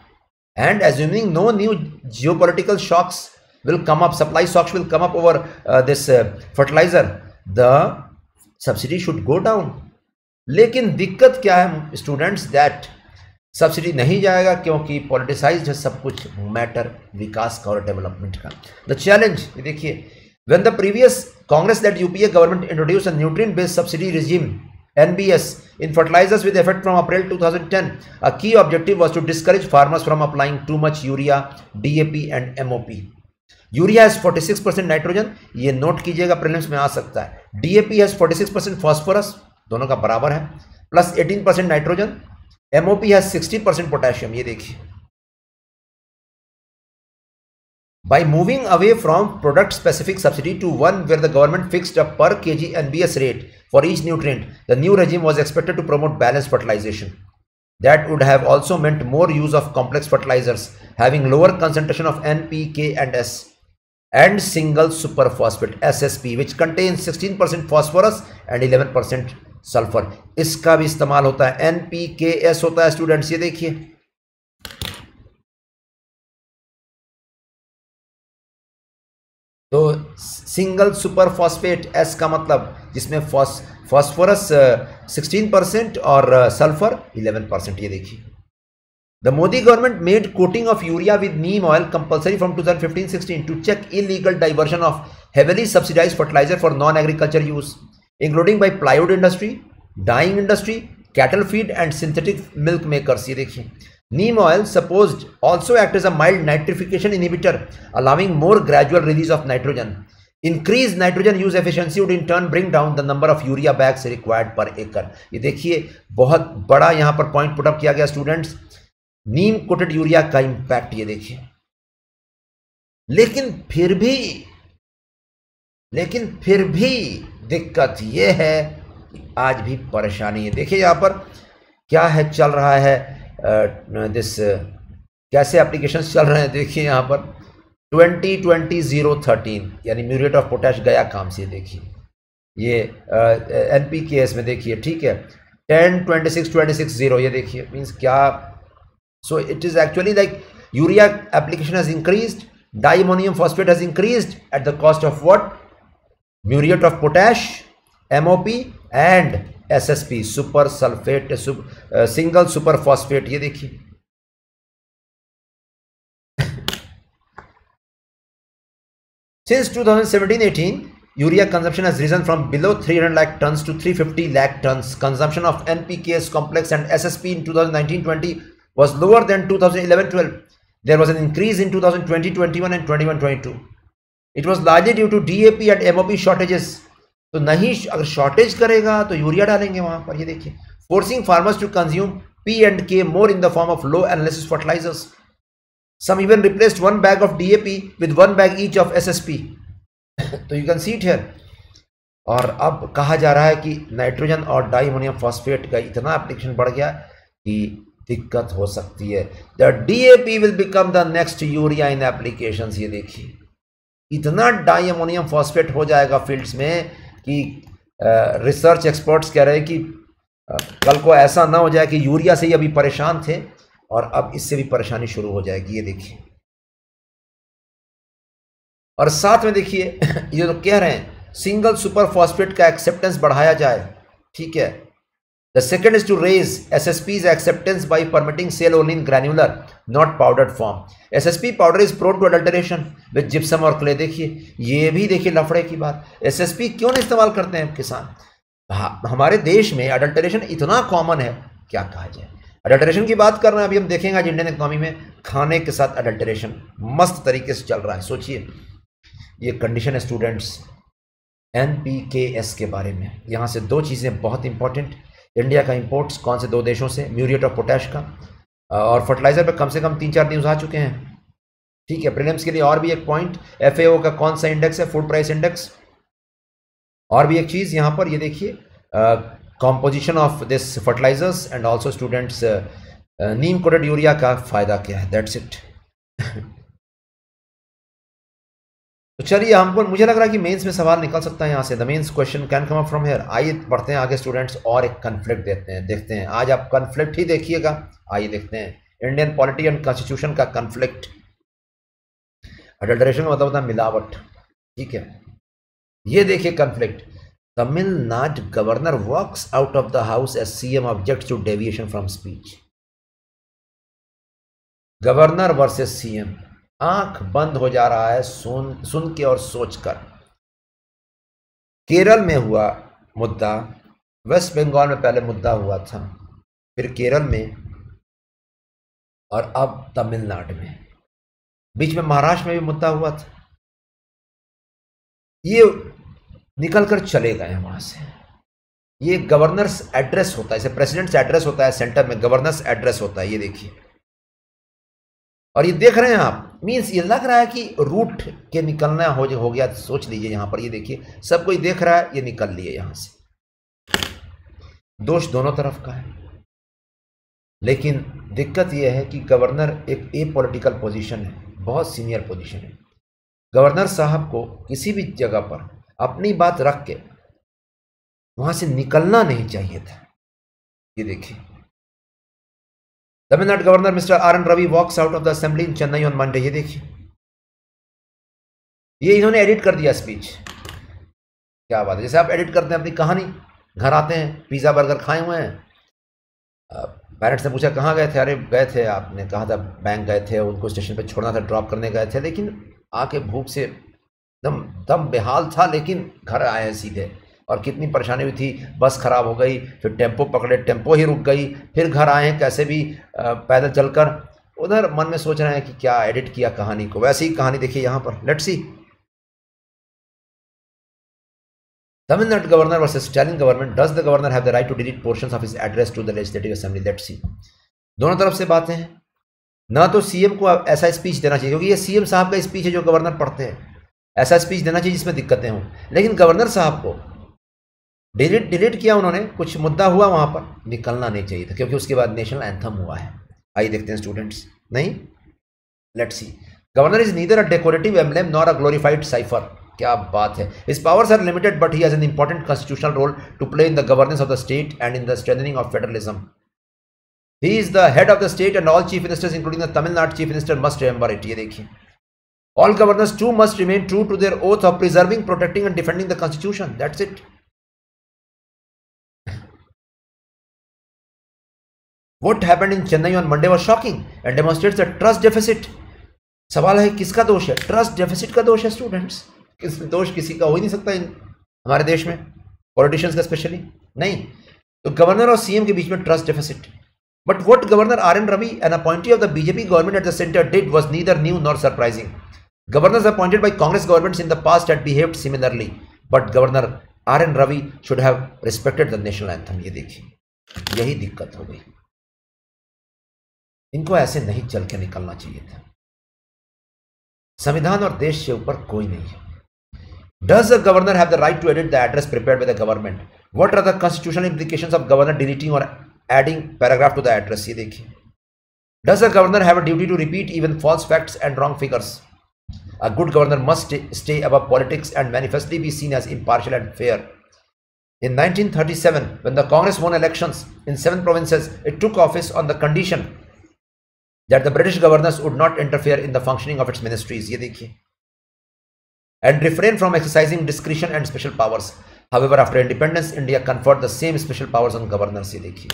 And assuming no new geopolitical shocks will come up supply shocks will come up over this fertiliser the subsidy should go down लेकिन दिक्कत क्या है स्टूडेंट्स दैट सब्सिडी नहीं जाएगा क्योंकि पॉलिटिसाइज है, सब कुछ मैटर विकास का और डेवलपमेंट का। द चैलेंज देखिए when the previous Congress that UPA government introduce a nutrient based subsidy regime N B S in fertilisers with effect from April 2010 a key objective was to discourage farmers from applying too much urea DAP and MOP urea has 46 percent nitrogen ये note कीजिएगा prelims में आ सकता है। DAP has 46 percent phosphorus दोनों का बराबर है plus 18 percent nitrogen MOP has 60% potassium ये देखिए By moving away from product specific subsidy to one where the government fixed a per kg NBS rate for each nutrient, the new regime was expected to promote balanced fertilization. That would have also meant more use of complex fertilizers having lower concentration of N, P, K and S and single superphosphate SSP which contains 16% phosphorus and 11% sulfur. इसका भी इस्तेमाल होता है NPKS होता है students ये देखिए। तो सिंगल सुपर फॉस्फेट एस का मतलब जिसमें फॉस्फोरस 16 परसेंट और सल्फ़र 11 परसेंट ये देखिए। The Modi government made coating of urea with neem oil compulsory from 2015-16 to check illegal diversion of heavily subsidise fertiliser for non agriculture use including by plywood industry dyeing industry cattle feed and synthetic milk maker देखिए। Neem oil suppose also act as a mild nitrification inhibitor allowing more gradual release of nitrogen increase nitrogen use efficiency would in turn bring down the number of urea bags required per acre ये देखिए, बहुत बड़ा यहाँ पर point put up किया गया students neem coated urea का impact ये देखिए। लेकिन फिर भी, लेकिन फिर भी दिक्कत ये है कि आज भी परेशानी है। देखिए यहाँ पर क्या है, चल रहा है दिस कैसे एप्लीकेशन चल रहे हैं? देखिए यहाँ पर ट्वेंटी ट्वेंटी ज़ीरो थर्टीन यानी म्यूरेट ऑफ़ पोटैश गया काम से, देखिए। ये एन पी के एस में देखिए, ठीक है। Ten twenty six twenty six zero ये देखिए मीन्स क्या so it is actually like urea application has increase diammonium phosphate has increase at the cost of what Muriate of potash M O P and SSP super sulphate single super phosphate ये देखिए Since 2017-18, urea consumption has risen from below 300 lakh tons to 350 lakh tons. Consumption of NPKS complex and SSP in 2019-20 was lower than 2011-12. There was an increase in 2020-21 and 21-22. It was largely due to DAP and MOP shortages तो नहीं, अगर shortage करेगा तो urea डालेंगे वहाँ पर। ये देखिए forcing farmers to consume P and K more in the form of low analysis fertilisers bag of DAP with one bag each of SSP तो you can see it here और अब कहा जा रहा है कि नाइट्रोजन और डाइमोनियम फॉस्फेट का इतना एप्लीकेशन बढ़ गया कि दिक्कत हो सकती है। The DAP will become the next urea in application ये देखिए। इतना डाई अमोनियम फॉस्फेट हो जाएगा फील्ड्स में कि रिसर्च एक्सपर्ट्स कह रहे हैं कि कल को ऐसा ना हो जाए कि यूरिया से ही अभी परेशान थे और अब इससे भी परेशानी शुरू हो जाएगी, ये देखिए। और साथ में देखिए, ये तो कह रहे हैं सिंगल सुपर फॉस्फेट का एक्सेप्टेंस बढ़ाया जाए, ठीक है? Raise S S P's acceptance by permitting sale only in granular not powdered form S S P powder is prone to adulteration with gypsum और क्ले देखिए। ये भी देखिए लफड़े की बात। पी क्यों नहीं इस्तेमाल करते हैं किसान? हमारे देश में अडल्टरेशन इतना कॉमन है, क्या कहा जाए? अडल्टरेशन की बात कर रहे हैं, अभी हम देखेंगे आज इंडियन इकोनॉमी में खाने के साथ अडल्टरेशन मस्त तरीके से चल रहा है। सोचिए, ये कंडीशन है स्टूडेंट्स एन के बारे में। यहाँ से दो चीज़ें बहुत इंपॉर्टेंट इंडिया का इंपोर्ट्स कौन से दो देशों से? म्यूरियट ऑफ़ पोटैश का। और फर्टिलाइज़र पर कम से कम तीन चार न्यूज़ आ चुके हैं। ठीक है प्रीलिम्स के लिए और भी एक पॉइंट एफ़ का कौन सा इंडेक्स है? फ़ूड प्राइस इंडेक्स और भी एक चीज़ यहाँ पर, ये देखिए composition of this fertilisers and also students neem coated urea का फ़ायदा क्या है? दैट्स इट तो चलिए हमको मुझे लग रहा है कि मेंस में सवाल निकल सकता है यहाँ से। The mains question can come up from here आइए बढ़ते हैं आगे स्टूडेंट्स और एक कन्फ्लिक्ट देखते हैं देखते हैं। आज आप कन्फ्लिक्ट ही देखिएगा। आइए देखते हैं। इंडियन पॉलिटी एंड कॉन्स्टिट्यूशन का कन्फ्लिक्ट अडल्ट्रेशन का मतलब होता है मिलावट। ठीक है? ये देखिए conflict Tamil Nadu governor walks out of the house as C M object to deviation from speech governor versus CM आँख बंद हो जा रहा है सुन सुन के और सोचकर। केरल में हुआ मुद्दा, वेस्ट बंगाल में पहले मुद्दा हुआ था, फिर केरल में और अब तमिलनाडु में। बीच में महाराष्ट्र में भी मुद्दा हुआ था। ये निकल कर चले गए वहाँ से। ये गवर्नर्स एड्रेस होता है, इसे प्रेसिडेंट्स एड्रेस होता है, सेंटर में गवर्नर्स एड्रेस होता है, ये देखिए। और ये देख रहे हैं आप मीन्स ये लग रहा है कि रूट के निकलना हो हो गया, सोच लीजिए यहाँ पर, ये देखिए, सब कोई देख रहा है, ये निकल लिए यहाँ से। दोष दोनों तरफ़ का है। लेकिन दिक्कत यह है कि गवर्नर एक ए पॉलिटिकल पोजीशन है, बहुत सीनियर पोजीशन है। गवर्नर साहब को किसी भी जगह पर अपनी बात रख के वहाँ से निकलना नहीं चाहिए था। ये देखिए Tamil Nadu governor mister R N Ravi walks out of the assembly in Chennai on Monday ये देखिए। ये इन्होंने एडिट कर दिया स्पीच क्या बात है? जैसे आप एडिट करते हैं, अपनी कहानी घर आते हैं पिज़्ज़ा बर्गर खाए हुए हैं। पेरेंट्स ने पूछा, कहाँ गए थे? अरे, गए थे आपने, कहा था? बैंक गए थे, उनको स्टेशन पे छोड़ना था ड्रॉप करने गए थे। लेकिन आके भूख से दम दम बेहाल था, लेकिन घर आए सीधे। और कितनी परेशानी हुई थी, बस ख़राब हो गई, फिर टेंपो पकड़े, टेंपो ही रुक गई, फिर घर आए, कैसे भी पैदल चलकर, उधर मन में सोच रहे हैं कि क्या एडिट किया कहानी को। वैसे ही कहानी देखिए यहाँ पर let see Tamil Nadu governor versus Stalin government does the governor have the right to delete portions of his address to the legislative assembly let see दोनों तरफ़ से बातें हैं। ना तो सीएम को ऐसा स्पीच देना चाहिए, क्योंकि ये सीएम साहब का स्पीच है जो गवर्नर पढ़ते हैं। ऐसा स्पीच देना चाहिए जिसमें दिक्कतें हों। लेकिन गवर्नर साहब को डिलीट डिलीट किया उन्होंने, कुछ मुद्दा हुआ वहाँ पर, निकलना नहीं चाहिए था, क्योंकि उसके बाद नेशनल एंथम हुआ है। आइए देखते हैं स्टूडेंट्स नहीं? Let see governor is neither a decorative emblem nor a glorified cipher क्या बात है। His powers are limited but he has an important constitutional role to play in the governance of the state and in the strengthening of federalism he is the head of the state and all chief ministers including the Tamil Nadu chief minister must remember it ये देखिए। All governors too must remain true to their oath of preserving protecting and defending the constitution that's it. What happened in Chennai on Monday was shocking and demonstrates a trust deficit. सवाल है किसका दोष है? Trust deficit का दोष है students किस दोष किसी का हो ही नहीं सकता इन हमारे देश में पॉलिटिशियंस का स्पेशली नहीं. तो गवर्नर और सीएम के बीच में trust deficit but what governor R N Ravi an appointee of the BJP government at the centre did was neither new nor surprising Governors appointed by Congress governments in the past had behaved similarly, but Governor R N Ravi should have respected the national anthem ये देखिए यही दिक्कत हो गई। इनको ऐसे नहीं चल के निकलना चाहिए था। संविधान और देश के ऊपर कोई नहीं है। Does a governor have the right to edit the address prepared by government what are the constitutional implication of governor deleting और adding paragraph to the address ये देखिए। Does a governor have a duty to repeat even false facts and wrong figures a good governor must stay above politics and manifestly be seen as impartial and fair in 1937, when the Congress won elections in seven provinces, it took office on the condition that the british governors would not interfere in the functioning of its ministries ye dekhiye and refrain from exercising discretion and special powers However, after independence, India conferred the same special powers on governors. ये देखिए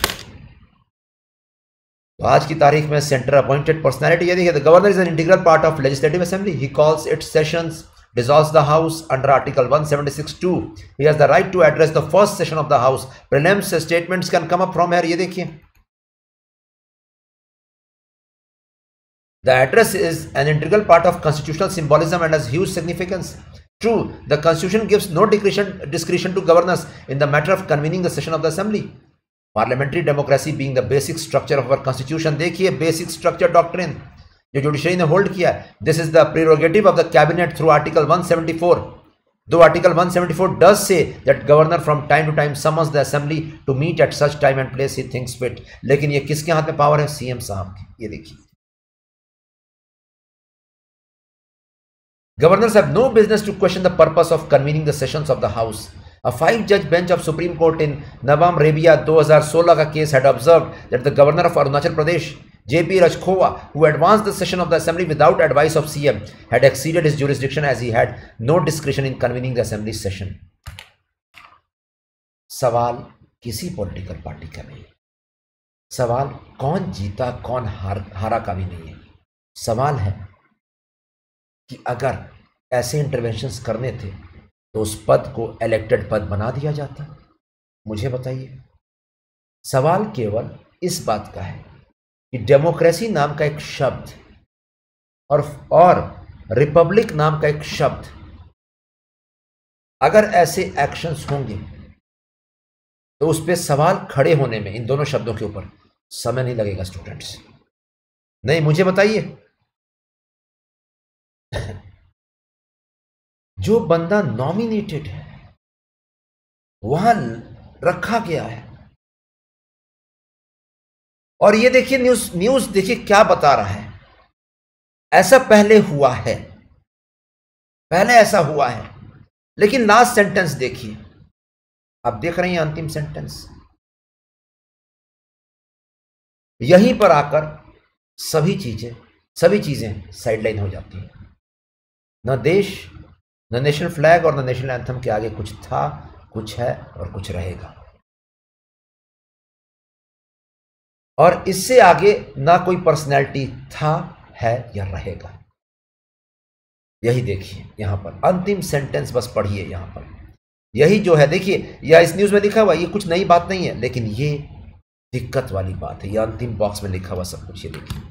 तो आज की तारीख में centre appointed personality ये देखिए the governor is an integral part of legislative assembly he calls its sessions dissolves the house under article 176.2 he has the right to address the first session of the house prelims statements can come up from here ये देखिए The address is an integral part of constitutional symbolism and has huge significance. True, the constitution gives no discretion, discretion to governors in the matter of convening the session of the assembly. Parliamentary democracy being the basic structure of our constitution. देखिए basic structure doctrine जो judiciary ने hold किया this is the prerogative of the cabinet through article 174 Though Article 174 does say that governor from time to time summons the assembly to meet at such time and place he thinks fit, लेकिन ये किसके हाथ में power है CM साहब की ये देखिए Governors have no business to question the purpose of convening the sessions of the House. A five-judge bench of Supreme Court in Nawam Rebia 2016 ka case had observed that the governor of Arunachal Pradesh, J.P. Rajkhova, who advanced the session of the assembly without advice of CM, had exceeded his jurisdiction as he had no discretion in convening the assembly session. सवाल किसी political party का नहीं सवाल कौन जीता कौन हार हारा का भी नहीं है सवाल है कि अगर ऐसे इंटरवेंशंस करने थे तो उस पद को इलेक्टेड पद बना दिया जाता। मुझे बताइए। सवाल केवल इस बात का है कि डेमोक्रेसी नाम का एक शब्द और और रिपब्लिक नाम का एक शब्द, अगर ऐसे एक्शंस होंगे तो उस पर सवाल खड़े होने में, इन दोनों शब्दों के ऊपर, समय नहीं लगेगा स्टूडेंट्स नहीं, मुझे बताइए। जो बंदा नॉमिनेटेड है, वहाँ रखा गया है। और ये देखिए न्यूज़ न्यूज़ देखिए क्या बता रहा है। ऐसा पहले हुआ है। पहले ऐसा हुआ है। लेकिन लास्ट सेंटेंस देखिए। आप देख रहे हैं अंतिम सेंटेंस यहीं पर आकर सभी चीज़ें सभी चीज़ें साइडलाइन हो जाती हैं। न देश, न नेशनल फ्लैग और न नेशनल एंथम के आगे कुछ था, कुछ है और कुछ रहेगा। और इससे आगे ना कोई पर्सनैलिटी था, है या रहेगा। यही देखिए, यहाँ पर अंतिम सेंटेंस बस पढ़िए यहाँ पर। यही जो है, देखिए, या इस न्यूज़ में लिखा हुआ ये कुछ नई बात नहीं है, लेकिन ये दिक्कत वाली बात है। यह अंतिम बॉक्स में लिखा हुआ सब कुछ, ये देखिए।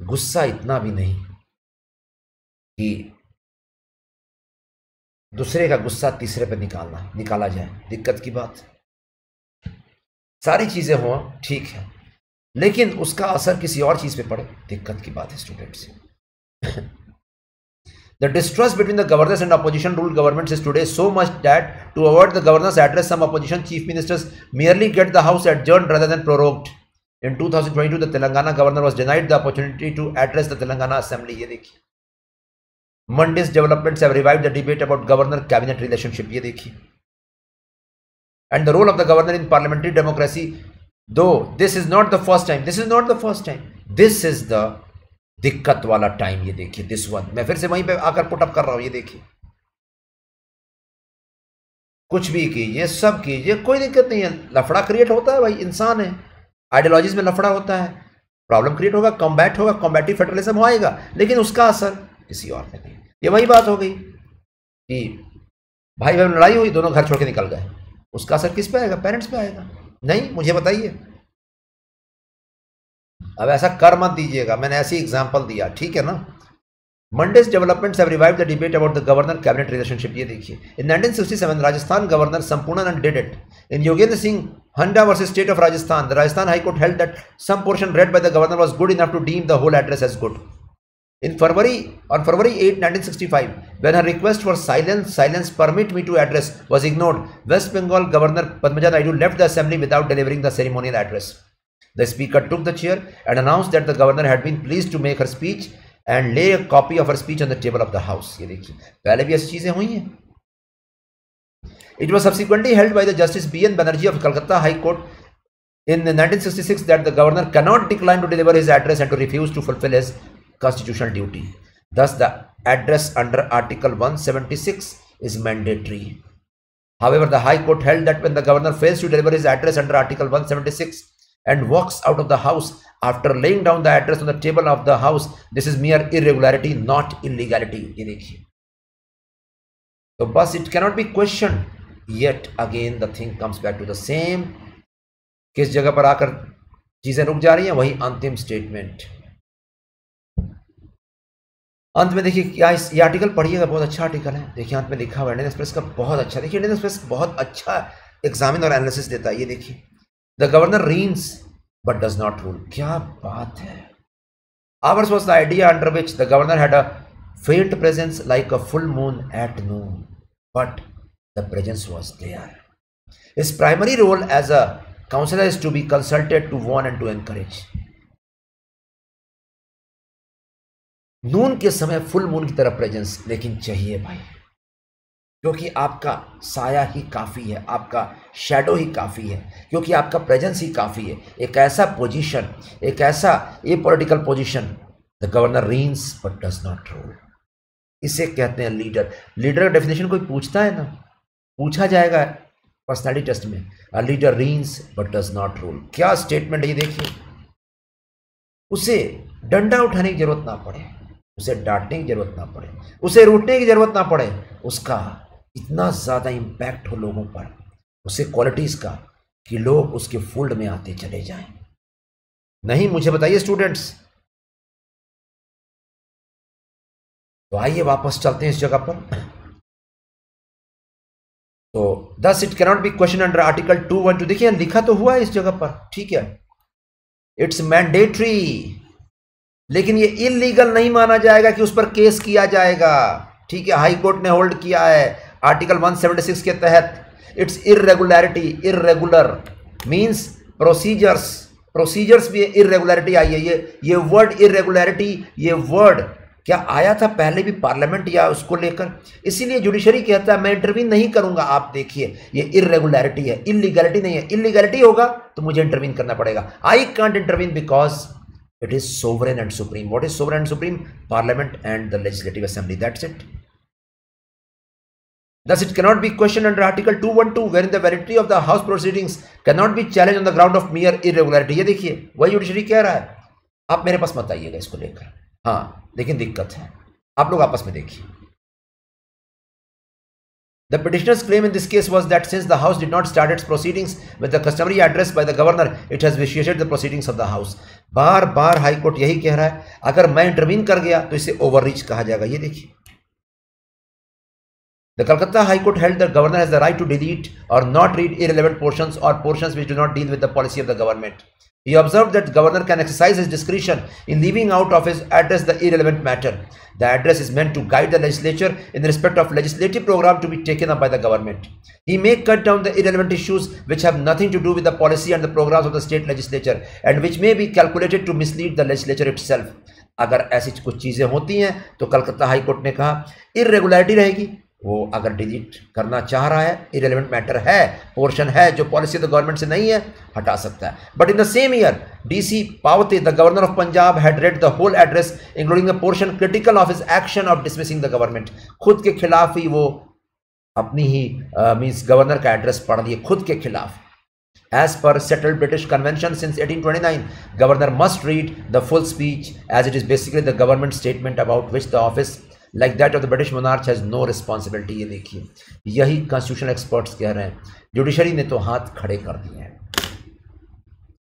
गुस्सा इतना भी नहीं कि दूसरे का गुस्सा तीसरे पे निकालना, निकाला जाए। दिक्कत की बात। सारी चीज़ें हों, ठीक है। लेकिन उसका असर किसी और चीज़ पे पड़े, दिक्कत की बात है स्टूडेंट से। The distrust between the governance and opposition rule government is today so much that to avoid the governance address some opposition chief ministers merely get the house adjourned rather than prorogued in two thousand twenty two the Telangana governor was denied the opportunity to address the Telangana assembly ये देखिए। Monday's developments have revive the debate about governor cabinet relationship ये देखिए। And the role of the governor in parliamentary democracy though this is not the first time this is not the first time this is the दिक्कत वाला time ये देखिए this one मैं फिर से वहीं पे आकर पुटअप कर रहा हूँ, ये देखिए। कुछ भी कीजिए, सब कीजिए, कोई दिक्कत नहीं है। लफड़ा क्रिएट होता है भाई, इंसान है। आइडियोलॉजीज में लफड़ा होता है। प्रॉब्लम क्रिएट होगा कॉम्बैट होगा कॉम्बैटिव फेडरलिज्म आएगा। लेकिन उसका असर किसी और में नहीं। ये वही बात हो गई कि भाई बहन लड़ाई हुई, दोनों घर छोड़ के निकल गए। उसका असर किस पे आएगा? पेरेंट्स पे आएगा। नहीं, मुझे बताइए। अब ऐसा कर मत दीजिएगा। मैंने ऐसी एग्जांपल दिया, ठीक है ना? Monday's developments have revive the debate about the governor cabinet relationship ये देखिए in 1967 Rajasthan governor Sampurnanand did it in Yogendra Singh Handa versus state of Rajasthan the Rajasthan high court held that some portion read by the governor was good enough to deem the whole address as good In February, on February 8, 1965, when her request for silence, silence permit me to address was ignored, West Bengal Governor Padmaja Naidu left the assembly without delivering the ceremonial address. The speaker took the chair and announced that the governor had been pleased to make her speech and lay a copy of her speech on the table of the house. ये देखिए पहले भी ऐसी चीजें हुई हैं It was subsequently held by the Justice B.N. Banerjee of Calcutta High Court in 1966 that the governor cannot decline to deliver his address and to refuse to fulfill his constitutional duty. Thus, the address under Article 176 is mandatory. However, the High Court held that when the governor fails to deliver his address under Article 176 and walks out of the house after laying down the address on the table of the house, this is mere irregularity, not illegality. So, bus it cannot be questioned. Yet again, the thing comes back to the same. किस जगह पर आकर चीजें रुक जा रही हैं वही अंतिम स्टेटमेंट अंत में देखिए क्या इस ये आर्टिकल पढ़िएगा बहुत अच्छा आर्टिकल है। देखिए अंत में लिखा हुआ इंडियन एक्सप्रेस का बहुत अच्छा देखिए इंडियन एक्सप्रेस बहुत अच्छा एग्जामिन और एनालिसिस देता है। ये देखिए the governor reigns but does not rule क्या बात है। Ours was the idea under which the governor had a faint presence like a full moon at noon, but the presence was there. His primary role as a counselor is to be consulted, to warn, and to encourage. Noon के समय full moon की तरह presence लेकिन चाहिए भाई। क्योंकि आपका साया ही काफ़ी है, आपका शेडो ही काफ़ी है, क्योंकि आपका प्रेजेंस ही काफ़ी है। एक ऐसा पोजीशन एक ऐसा apolitical position the governor reigns but does not rule इसे कहते हैं लीडर लीडर का डेफिनेशन कोई पूछता है ना? पूछा जाएगा पर्सनैलिटी टेस्ट में। A leader reigns but does not rule क्या स्टेटमेंट है ये देखिए। उसे डंडा उठाने की ज़रूरत ना पड़े। उसे डांटने की ज़रूरत ना पड़े, उसे रूटने की ज़रूरत ना पड़े, उसका इतना ज़्यादा इम्पैक्ट हो लोगों पर, उसे क्वालिटीज़ का, कि लोग उसके फोल्ड में आते चले जाएँ। नहीं, मुझे बताइए स्टूडेंट्स तो आइए वापस चलते हैं इस जगह पर। तो thus it cannot be question under article two one two देखिए, लिखा तो हुआ है इस जगह पर, ठीक है। इट्स मैंडेटरी लेकिन ये इलीगल नहीं माना जाएगा कि उस पर केस किया जाएगा। ठीक है हाई कोर्ट ने होल्ड किया है आर्टिकल 176 के तहत। It's irregularity irregular means procedures procedures भी इरेगुलरिटी आई है। ये ये वर्ड इरेगुलरिटी ये वर्ड क्या आया था पहले भी पार्लियामेंट या उसको लेकर? इसीलिए जुडिशरी कहता है, मैं इंटरवीन नहीं करूँगा, आप देखिए, ये इरेगुलरिटी है। इलीगलिटी नहीं है। इलीगलिटी होगा तो मुझे इंटरवीन करना पड़ेगा। I can't intervene because it is sovereign and supreme what is sovereign and supreme parliament and the legislative assembly that's it thus it cannot be questioned under article 212 wherein the validity of the house proceedings cannot be challenged on the ground of mere irregularity ये देखिए वही judiciary कह रहा है आप मेरे पास मत आइएगा इसको लेकर हाँ लेकिन दिक्कत है आप लोग आपस में देखिए The petitioner's claim in this case was that since the House did not start its proceedings with the customary address by the governor, it has vitiated the proceedings of the House. बार बार high court यही कह रहा है अगर मैं intervene कर गया तो इसे ओवररीच कहा जाएगा ये देखिए The Calcutta High Court held that governor has the right to delete or not read irrelevant portions or portions which do not deal with the policy of the government. He observed that the governor can exercise his discretion in leaving out of his address the irrelevant matter. The address is meant to guide the legislature in respect of legislative program to be taken up by the government. He may cut down the irrelevant issues which have nothing to do with the policy and the programs of the state legislature and which may be calculated to mislead the legislature itself. अगर ऐसी कुछ चीज़ें होती हैं तो Calcutta high court ने कहा irregularity रहेगी वो अगर डिलीट करना चाह रहा है इरेलीवेंट मैटर है पोर्शन है जो पॉलिसी तो गवर्नमेंट से नहीं है हटा सकता है। But in the same year DC Pavate the governor of Punjab had read the whole address including the portion critical of his action of dismissing the government खुद के खिलाफ ही वो अपनी ही मीन्स uh, गवर्नर का एड्रेस पढ़ दिए खुद के खिलाफ। As per settled British convention since 1829, governor must read the full speech as it is basically the government statement about which the office like that of the British monarch has no responsibility ये देखिए यही constitutional experts कह रहे हैं। Judiciary ने तो हाथ खड़े कर दिए हैं।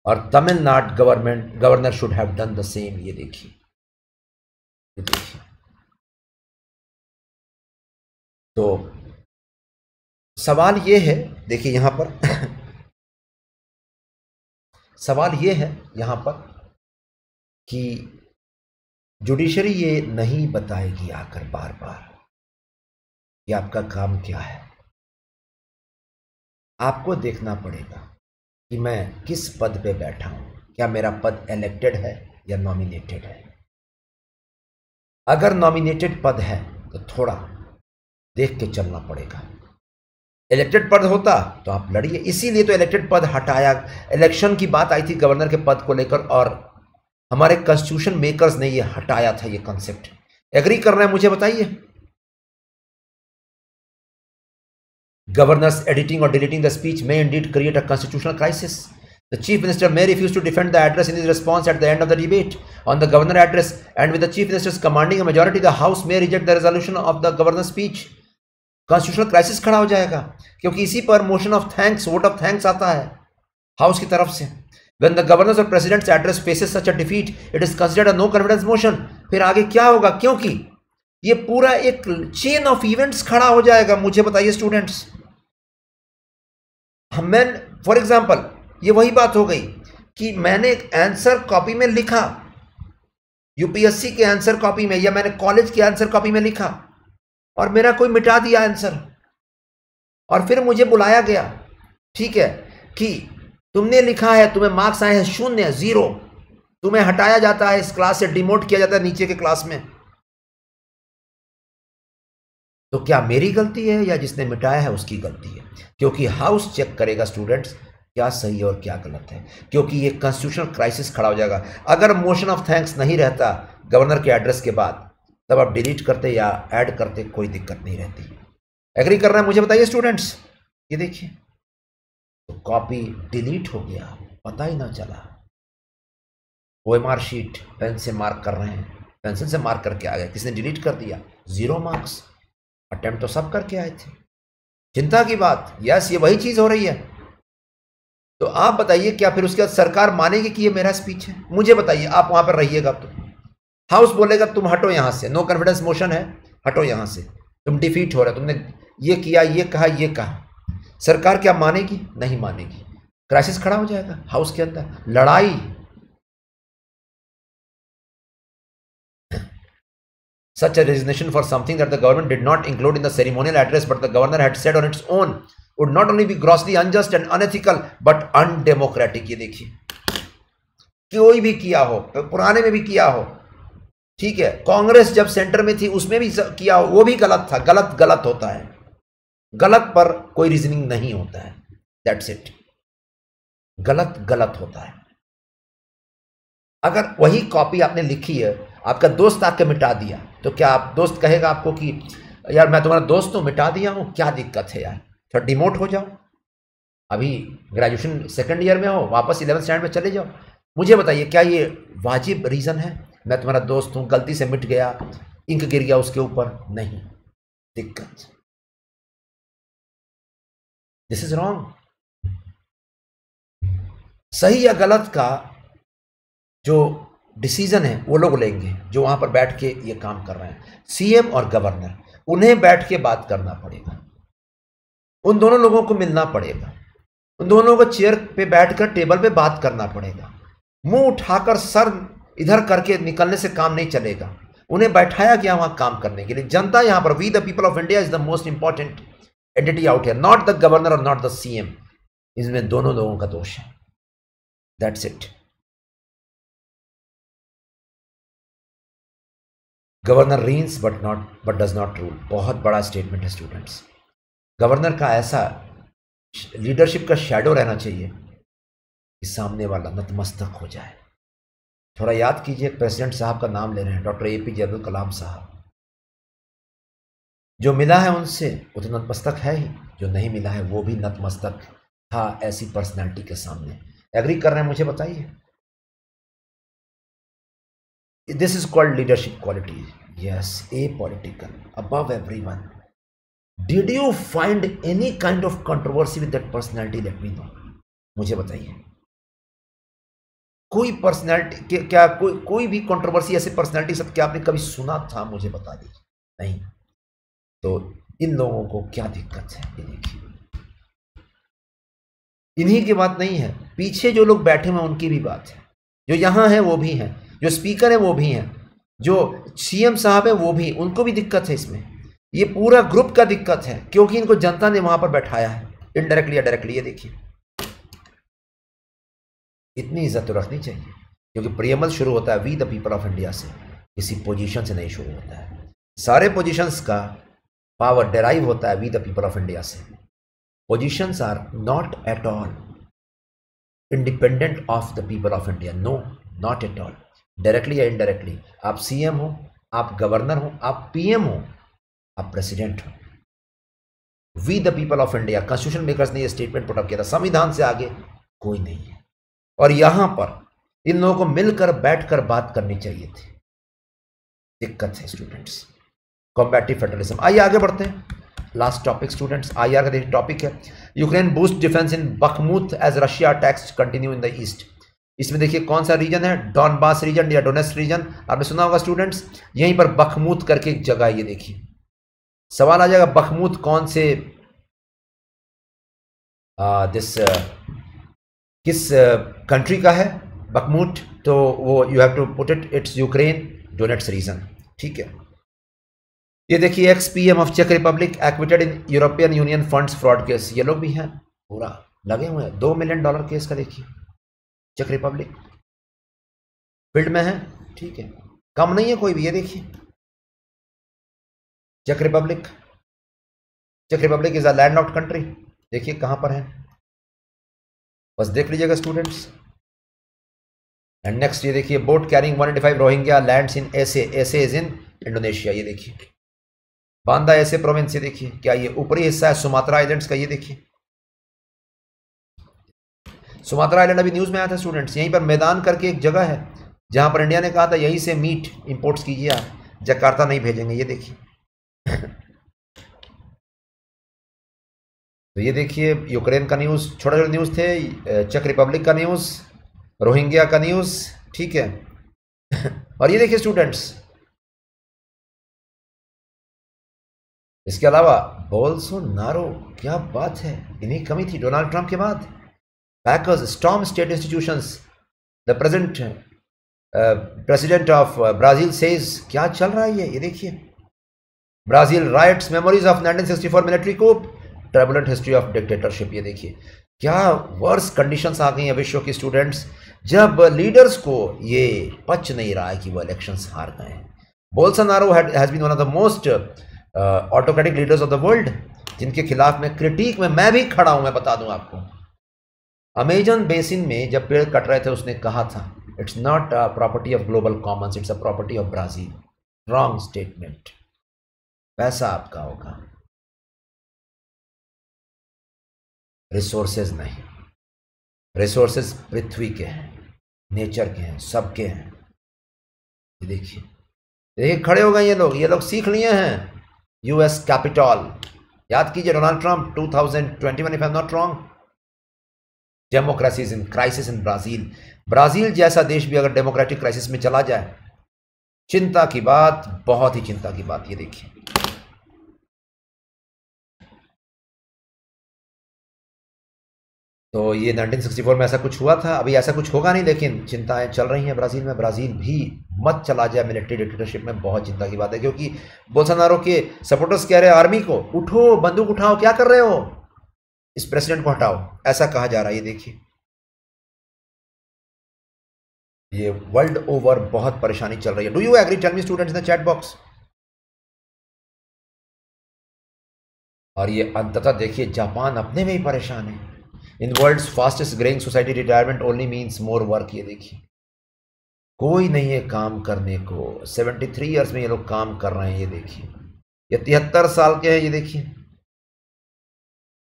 और Tamil Nadu government governor should have done the same ये देखिए। तो सवाल ये है, देखिए यहाँ पर। सवाल ये है यहाँ पर कि जुडिशरी ये नहीं बताएगी आकर बार बार कि आपका काम क्या है? आपको देखना पड़ेगा कि मैं किस पद पे बैठा हूँ। क्या मेरा पद इलेक्टेड है या नॉमिनेटेड है? अगर नॉमिनेटेड पद है तो थोड़ा देख के चलना पड़ेगा। इलेक्टेड पद होता तो आप लड़िए। इसीलिए तो इलेक्टेड पद हटाया। इलेक्शन की बात आई थी गवर्नर के पद को लेकर और हमारे कॉन्स्टिट्यूशन मेकर्स ने ये हटाया था ये कॉन्सेप्ट एग्री कर रहे हैं मुझे बताइए? गवर्नर्स एडिटिंग और deleting the speech may indeed create a constitutional crisis the chief minister may refuse to defend the address in his response at the end of the debate on the governor address and with the chief ministers commanding majority the house may reject the resolution of the governor speech constitutional crisis खड़ा हो जाएगा, क्योंकि इसी पर motion of thanks vote of thanks आता है house की तरफ़ से। When the governors or president's address faces such a defeat, it is considered a no confidence motion. फिर आगे क्या होगा? क्योंकि ये पूरा एक चेन ऑफ़ इवेंट्स खड़ा हो जाएगा। मुझे बताइए स्टूडेंट्स हम फॉर एग्जांपल ये वही बात हो गई कि मैंने आंसर कॉपी में लिखा। यूपीएससी के आंसर कॉपी में या मैंने कॉलेज के आंसर कॉपी में लिखा और मेरा कोई मिटा दिया आंसर और फिर मुझे बुलाया गया, ठीक है, कि तुमने लिखा है, तुम्हें मार्क्स आए हैं शून्य ज़ीरो तुम्हें हटाया जाता है, इस क्लास से डिमोट किया जाता है नीचे के क्लास में। तो क्या मेरी गलती है या जिसने मिटाया है उसकी गलती है? क्योंकि हाउस चेक करेगा स्टूडेंट्स क्या सही है और क्या गलत है। क्योंकि ये कॉन्स्टिट्यूशनल क्राइसिस खड़ा हो जाएगा। अगर मोशन ऑफ़ थैंक्स नहीं रहता गवर्नर के एड्रेस के बाद, तब आप डिलीट करते या ऐड करते, कोई दिक्कत नहीं रहती। एग्री कर रहे हैं? मुझे बताइए स्टूडेंट्स ये देखिए। तो कॉपी डिलीट हो गया। पता ही ना चला। O M R sheet pen से मार्क कर रहे हैं। पेंसिल से मार्क करके आ गए। किसने डिलीट कर दिया? ज़ीरो मार्क्स अटेम्प्ट तो सब करके आए थे। चिंता की बात। यस ये वही चीज़ हो रही है। तो आप बताइए, क्या फिर उसके बाद सरकार मानेगी कि ये मेरा स्पीच है? मुझे बताइए, आप वहाँ पर रहिएगा तो। हाउस बोलेगा, तुम हटो यहाँ से। नो कॉन्फिडेंस मोशन है। हटो यहाँ से। तुम डिफीट हो रहे तुमने ये किया, ये कहा ये कहा। सरकार क्या मानेगी? नहीं मानेगी। क्राइसिस खड़ा हो जाएगा हाउस के अंदर। लड़ाई। Such a resignation for something that the government did not include in the ceremonial address but the governor had said on its own would not only be grossly unjust and unethical but undemocratic ये देखिए। कोई भी किया हो, पुराने में भी किया हो, ठीक है? कांग्रेस जब सेंटर में थी, उसमें भी किया हो, वो भी गलत था, गलत गलत होता है। गलत पर कोई रीजनिंग नहीं होता है। दैट्स इट गलत गलत होता है। अगर वही कॉपी आपने लिखी है, आपका दोस्त आके मिटा दिया तो क्या आप दोस्त कहेगा आपको कि, यार, मैं तुम्हारा दोस्त हूँ मिटा दिया हूँ, क्या दिक्कत है यार? थोड़ा डिमोट हो जाओ। अभी ग्रेजुएशन सेकंड ईयर में हो, वापस इलेवंथ स्टैंड में चले जाओ। मुझे बताइए, क्या ये वाजिब रीज़न है? मैं तुम्हारा दोस्त हूँ, गलती से मिट गया इंक गिर गया उसके ऊपर? नहीं। दिक्कत। दिस इज़ रॉन्ग सही या गलत का जो डिसीज़न है, वो लोग लेंगे, जो वहाँ पर बैठ के ये काम कर रहे हैं। सीएम और गवर्नर उन्हें बैठ के बात करना पड़ेगा। उन दोनों लोगों को मिलना पड़ेगा। उन दोनों को चेयर पे बैठकर टेबल पे बात करना पड़ेगा। मुँह उठाकर सर इधर करके निकलने से काम नहीं चलेगा। उन्हें बैठाया गया वहाँ काम करने के लिए। जनता यहाँ पर we the people of India is the most important out है नॉट द गवर्नर और नॉट द सीएम इसमें दोनों लोगों का दोष है. That's it governor reigns but not but does not rule बहुत बड़ा स्टेटमेंट है स्टूडेंट्स गवर्नर का ऐसा लीडरशिप का शेडो रहना चाहिए कि सामने वाला नतमस्तक हो जाए. थोड़ा याद कीजिए प्रेसिडेंट साहब का नाम ले रहे हैं. Doctor A P J Abdul Kalam sahab. जो मिला है उनसे, वो तो नतमस्तक है ही। जो नहीं मिला है, वो भी नतमस्तक था ऐसी पर्सनैलिटी के सामने। एग्री कर रहे हैं मुझे बताइए। This is called leadership quality yes apolitical above every one did you find any kind of controversy with that personality let me know मुझे बताइए। कोई पर्सनैलिटी क्या कोई कोई भी कंट्रोवर्सी ऐसे पर्सनैलिटी सब क्या आपने कभी सुना था? मुझे बता दीजिए। नहीं। तो इन लोगों को क्या दिक्कत है? ये देखिए। इन्हीं की बात नहीं है। पीछे जो लोग बैठे हुए उनकी भी बात है। जो यहाँ है, वो भी है। जो स्पीकर है, वो भी है। जो सीएम साहब है, वो भी उनको भी दिक्कत है इसमें। ये पूरा ग्रुप का दिक्कत है, क्योंकि इनको जनता ने वहाँ पर बैठाया है। इनडायरेक्टली या डायरेक्टली ये देखिए। इतनी इज़्ज़त तो रखनी चाहिए, क्योंकि प्रियमल शुरू होता है we the people of India से। किसी पोजीशन से नहीं शुरू होता है। सारे पोजीशंस का पावर डेराइव होता है we the people of India से। Positions are not at all independent of the people of India no not at all directly या इनडायरेक्टली आप सीएम हो, आप गवर्नर हो, आप पीएम हो, आप प्रेसिडेंट हो। We the people of India constitution makers ने यह स्टेटमेंट पुटअप किया था, संविधान से आगे कोई नहीं है। और यहाँ पर इन लोगों को मिलकर बैठकर बात करनी चाहिए थी। दिक्कत है स्टूडेंट्स कॉम्बेटिव फेडरलिज्म आइए आगे बढ़ते हैं। Last topic students I R का देखिए टॉपिक है। Ukraine boost defence in Bakhmut as Russia attacks continue in the east इसमें देखिए कौन सा रीजन है? डॉनबास रीजन या डोनेस रीजन आपने सुना होगा स्टूडेंट्स यहीं पर बखमूत करके एक जगह ये देखिए। सवाल आ जाएगा बखमूत कौन से आ, दिस आ, किस कंट्री का है? बखमूट तो वो you have to put it it's Ukraine Donetsk region ठीक है। ये देखिए ex P M of check Republic acquitted in European Union funds fraud case ये लोग भी हैं, पूरा लगे हुए हैं। दो मिलियन डॉलर केस का देखिए। चेक रिपब्लिक फ़ील्ड में है, ठीक है। कम नहीं है कोई भी, ये देखिए। Check Republic check Republic is a land out country देखिए कहाँ पर है। बस देख लीजिएगा स्टूडेंट्स एंड नेक्स्ट ये देखिए boat carrying 185 Rohingya lands in Aceh Aceh is in Indonesia ये देखिए। बांदा ऐसे प्रोविंस ये देखिए, क्या ये ऊपरी हिस्सा है? सुमात्रा आइलैंड्स का ये देखिए। सुमात्रा आइलैंड अभी न्यूज़ में आया था स्टूडेंट्स यहीं पर मैदान करके एक जगह है, जहाँ पर इंडिया ने कहा था यहीं से मीट इंपोर्ट्स कीजिए आप, जकार्ता नहीं भेजेंगे, ये देखिए। तो ये देखिए, यूक्रेन का न्यूज़ छोटे छोटे न्यूज़ थे चेक रिपब्लिक का न्यूज़ रोहिंग्या का न्यूज़ ठीक है। और ये देखिए स्टूडेंट्स इसके अलावा, बोल्सो नारो, क्या बात है? इन्हीं कमी थी डोनाल्ड ट्रंप के बाद। Backers storm state institutions the present president of Brazil says क्या चल रहा है ये? ये देखिए। Brazil rights memories of 1964 military coup turbulent history of dictatorship ये देखिए। क्या वर्स कंडीशंस आ गई हैं विश्व के स्टूडेंट्स जब लीडर्स को ये पच नहीं रहा है कि वो इलेक्शंस हार गए हैं। Bolsonaro has been one of the most autocratic leaders of the world जिनके खिलाफ में क्रिटिक में, मैं भी खड़ा हूँ, मैं बता दूँ आपको। अमेजन बेसिन में जब पेड़ कट रहे थे, उसने कहा था it's not a property of global commons it's a property of Brazil wrong statement पैसा आपका होगा। रिसोर्सेज नहीं। रिसोर्सेज पृथ्वी के हैं नेचर के हैं, सबके हैं। देखिए। देखिए खड़े हो गए ये लोग ये लोग सीख लिए हैं। यूएस कैपिटल याद कीजिए Donald Trump 2021 if I am not wrong democracy in crisis in Brazil Brazil जैसा देश भी अगर डेमोक्रेटिक क्राइसिस में चला जाए, चिंता की बात, बहुत ही चिंता की बात, ये देखिए। तो ये 1964 में ऐसा कुछ हुआ था। अभी ऐसा कुछ होगा नहीं, लेकिन चिंताएँ चल रही हैं ब्राज़ील में। ब्राज़ील भी मत चला जाए मिलिट्री डिक्टेटरशिप में। बहुत चिंता की बात है, क्योंकि बोलसनारो के सपोर्टर्स कह रहे हैं आर्मी को उठो, बंदूक उठाओ, क्या कर रहे हो? इस प्रेसिडेंट को हटाओ। ऐसा कहा जा रहा है, ये देखिए। ये वर्ल्ड ओवर बहुत परेशानी चल रही है। Do you agree tell me students in the chat box और ये अंततः देखिए, जापान अपने में ही परेशान है। In world's fastest greying society retirement only means more work ये देखिए। कोई नहीं है काम करने को। 73 थ्री ईयर्स में ये लोग काम कर रहे हैं, ये देखिए। ये तिहत्तर साल के हैं, ये देखिए।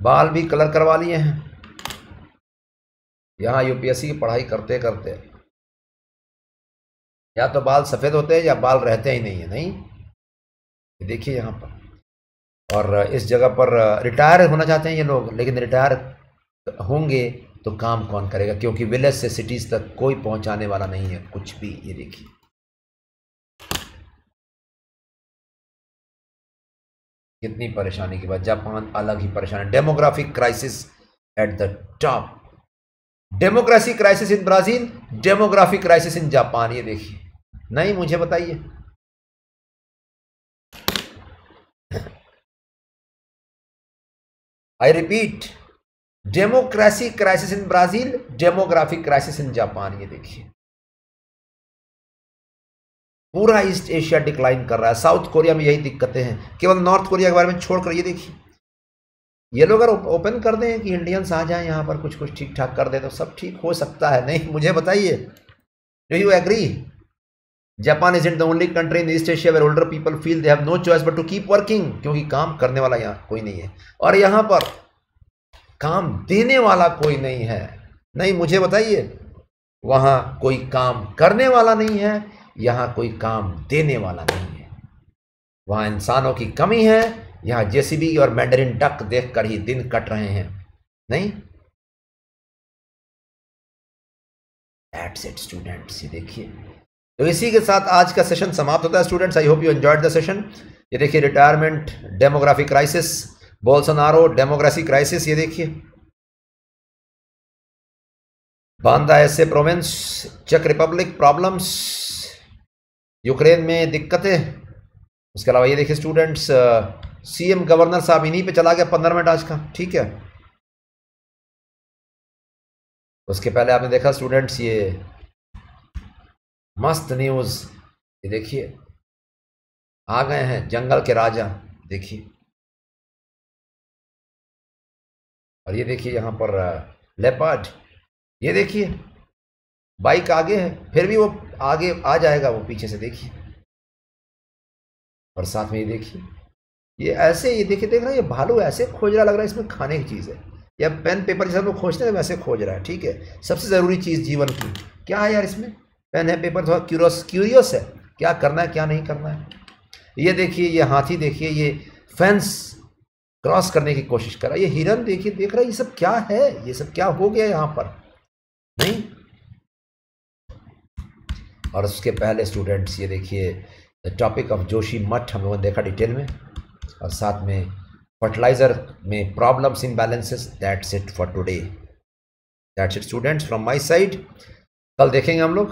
बाल भी कलर करवा लिए हैं। यहाँ यूपीएससी की पढ़ाई करते करते। या तो बाल सफ़ेद होते हैं या बाल रहते ही नहीं है, नहीं? देखिए यहाँ पर। और इस जगह पर रिटायर होना चाहते हैं ये लोग, लेकिन रिटायर होंगे तो काम कौन करेगा? क्योंकि विलेज से सिटीज़ तक कोई पहुँचाने वाला नहीं है, कुछ भी, ये देखिए। कितनी परेशानी की बात जापान अलग ही परेशान है। Demographic crisis at the top democracy crisis in Brazil demographic crisis in Japan ये देखिए। नहीं, मुझे बताइए। I repeat democracy crisis in Brazil, demographic crisis in Japan, ये देखिए। पूरा ईस्ट एशिया डिक्लाइन कर रहा है। साउथ कोरिया में यही दिक्कतें हैं। केवल नॉर्थ कोरिया के बारे में छोड़कर ये देखिए। ये लोग अगर ओपन कर दें कि इंडियंस आ जाएँ यहाँ पर कुछ कुछ ठीक ठाक कर दे तो सब ठीक हो सकता है। नहीं, मुझे बताइए। Do you agree Japan is in the only country in East Asia where older people feel they have no choice but to keep working क्योंकि काम करने वाला यहाँ कोई नहीं है। और यहाँ पर काम देने वाला कोई नहीं है। नहीं, मुझे बताइए, वहाँ कोई काम करने वाला नहीं है, यहाँ कोई काम देने वाला नहीं है। वहाँ इंसानों की कमी है, यहाँ जेसीबी और मैंडरिन डक देखकर ही दिन कट रहे हैं। नहीं? स्टूडेंट्स ये देखिए। तो इसी के साथ आज का सेशन समाप्त होता है students I hope you enjoyed the session ये देखिए retirement demographic crisis Bolsonaro democracy crisis, ये देखिए। बांदा ऐसे प्रोविंस, चेक रिपब्लिक प्रॉब्लम्स, यूक्रेन में दिक्कतें। उसके अलावा ये देखिए स्टूडेंट्स सीएम गवर्नर साहब इन्हीं पे चला गया पंद्रह मिनट आज का, ठीक है। उसके पहले आपने देखा स्टूडेंट्स, ये मस्त न्यूज़, ये देखिए। आ गए हैं जंगल के राजा, देखिए। और ये देखिए यहाँ पर लेपर्ड ये देखिए बाइक आगे है, फिर भी वो आगे आ जाएगा, वो पीछे से देखिए। और साथ में ये देखिए, ये ऐसे, ये देखिए, देख रहे हैं, ये भालू ऐसे खोज रहा लग रहा है, इसमें खाने की चीज़ है। या पेन, पेपर जैसे लोग खोजते हैं वैसे खोज रहा है, ठीक है। सबसे ज़रूरी चीज़ जीवन की, क्या है यार इसमें? पेन है, पेपर, थोड़ा क्यूरियस क्यूरियस है, क्या करना है, क्या नहीं करना है। ये देखिए, ये हाथी देखिए, ये फेंस क्रॉस करने की कोशिश कर। रहा है ये हिरन देखिए, देख रहा है, ये सब क्या है? ये सब क्या हो गया यहाँ पर? नहीं? और उसके पहले स्टूडेंट्स ये देखिए द टॉपिक ऑफ़ जोशी मठ हम लोगों ने देखा डिटेल में। और साथ में फर्टिलाइज़र में problems imbalances that's it for today that's it students from my side कल देखेंगे हम लोग।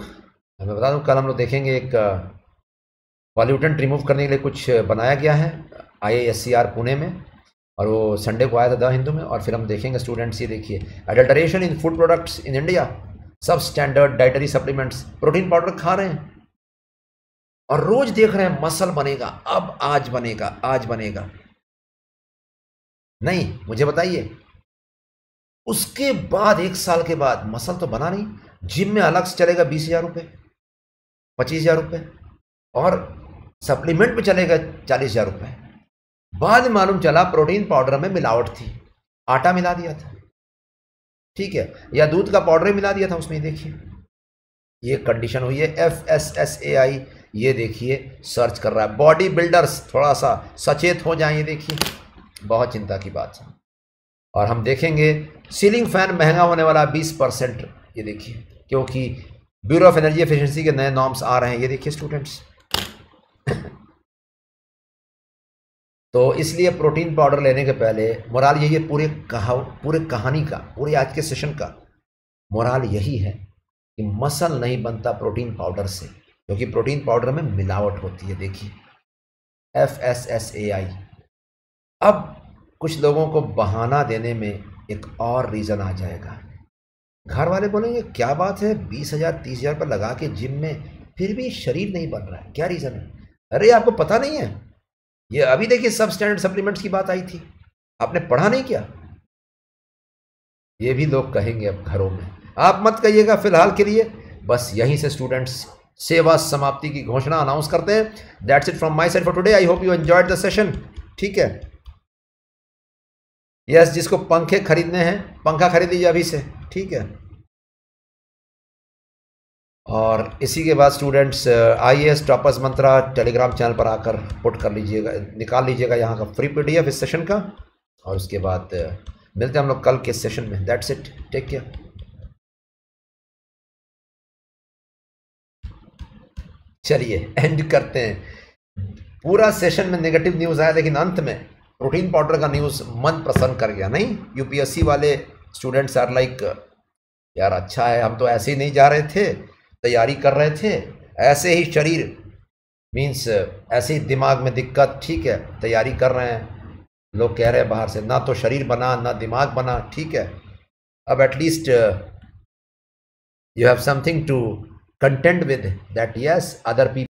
मैं बता दूँ, कल हम लोग देखेंगे एक पॉल्यूटेंट रिमूव करने के लिए कुछ बनाया गया है आई पुणे में। और वो संडे को आया था द हिंदू में और फिर हम देखेंगे स्टूडेंट्स ये देखिए। Adulteration in food products in India substandard dietary supplements protein powder खा रहे हैं। और रोज देख रहे हैं, मसल बनेगा, अब आज बनेगा आज बनेगा। नहीं, मुझे बताइए, उसके बाद, एक साल के बाद मसल तो बना नहीं जिम में अलग से चलेगा बीस हज़ार रुपये पच्चीस हज़ार रुपये और सप्लीमेंट में चलेगा चालीस हज़ार रुपये बाद में मालूम चला प्रोटीन पाउडर में मिलावट थी। आटा मिला दिया था। ठीक है? या दूध का पाउडर मिला दिया था उसमें देखिए। ये कंडीशन हुई है। F S S A I ये देखिए सर्च कर रहा है। बॉडी बिल्डर्स थोड़ा सा सचेत हो जाए, ये देखिए। बहुत चिंता की बात है। और हम देखेंगे सीलिंग फ़ैन महँगा होने वाला बीस परसेंट, ये देखिए। क्योंकि ब्यूरो ऑफ़ एनर्जी एफिशिएंसी के नए नॉर्म्स आ रहे हैं। ये देखिए स्टूडेंट्स तो इसलिए प्रोटीन पाउडर लेने के पहले मोराल यही है, पूरे कहा, पूरे कहानी का, पूरे आज के सेशन का मोराल यही है कि मसल नहीं बनता प्रोटीन पाउडर से, क्योंकि प्रोटीन पाउडर में मिलावट होती है, देखिए। F S S A I अब कुछ लोगों को बहाना देने में एक और रीज़न आ जाएगा। घर वाले बोलेंगे, क्या बात है? बीस हज़ार, तीस हज़ार पर लगा के जिम में फिर भी शरीर नहीं बन रहा है, क्या रीज़न है? अरे, आपको पता नहीं है? ये अभी देखिए सब स्टैंडर्ड सप्लीमेंट्स की बात आई थी। आपने पढ़ा नहीं क्या? ये भी लोग कहेंगे अब घरों में। आप मत कहिएगा फ़िलहाल के लिए बस यहीं से स्टूडेंट्स सेवा समाप्ति की घोषणा अनाउंस करते हैं। That's it from my side for today I hope you enjoyed the session ठीक है? यस yes, जिसको पंखे खरीदने हैं पंखा खरीद लीजिए अभी से। ठीक है? और इसी के बाद students I S toppers Mantra Telegram channel पर आकर पुट कर लीजिएगा निकाल लीजिएगा यहाँ का फ्री पीडीएफ इस सेशन का। और उसके बाद uh, मिलते हैं हम लोग कल के सेशन में। दैट्स इट टेक केयर चलिए एंड करते हैं। पूरा सेशन में नेगेटिव न्यूज़ आया लेकिन अंत में प्रोटीन पाउडर का न्यूज़ मन प्रसन्न कर गया। नहीं यूपीएससी वाले स्टूडेंट्स आर लाइक यार अच्छा है हम तो ऐसे ही नहीं जा रहे थे। तैयारी कर रहे थे। ऐसे ही शरीर मीन्स ऐसे ही दिमाग में दिक्कत, ठीक है, तैयारी कर रहे हैं। लोग कह रहे हैं बाहर से, ना तो शरीर बना, ना दिमाग बना, ठीक है। अब at least you have something to content with that yes other people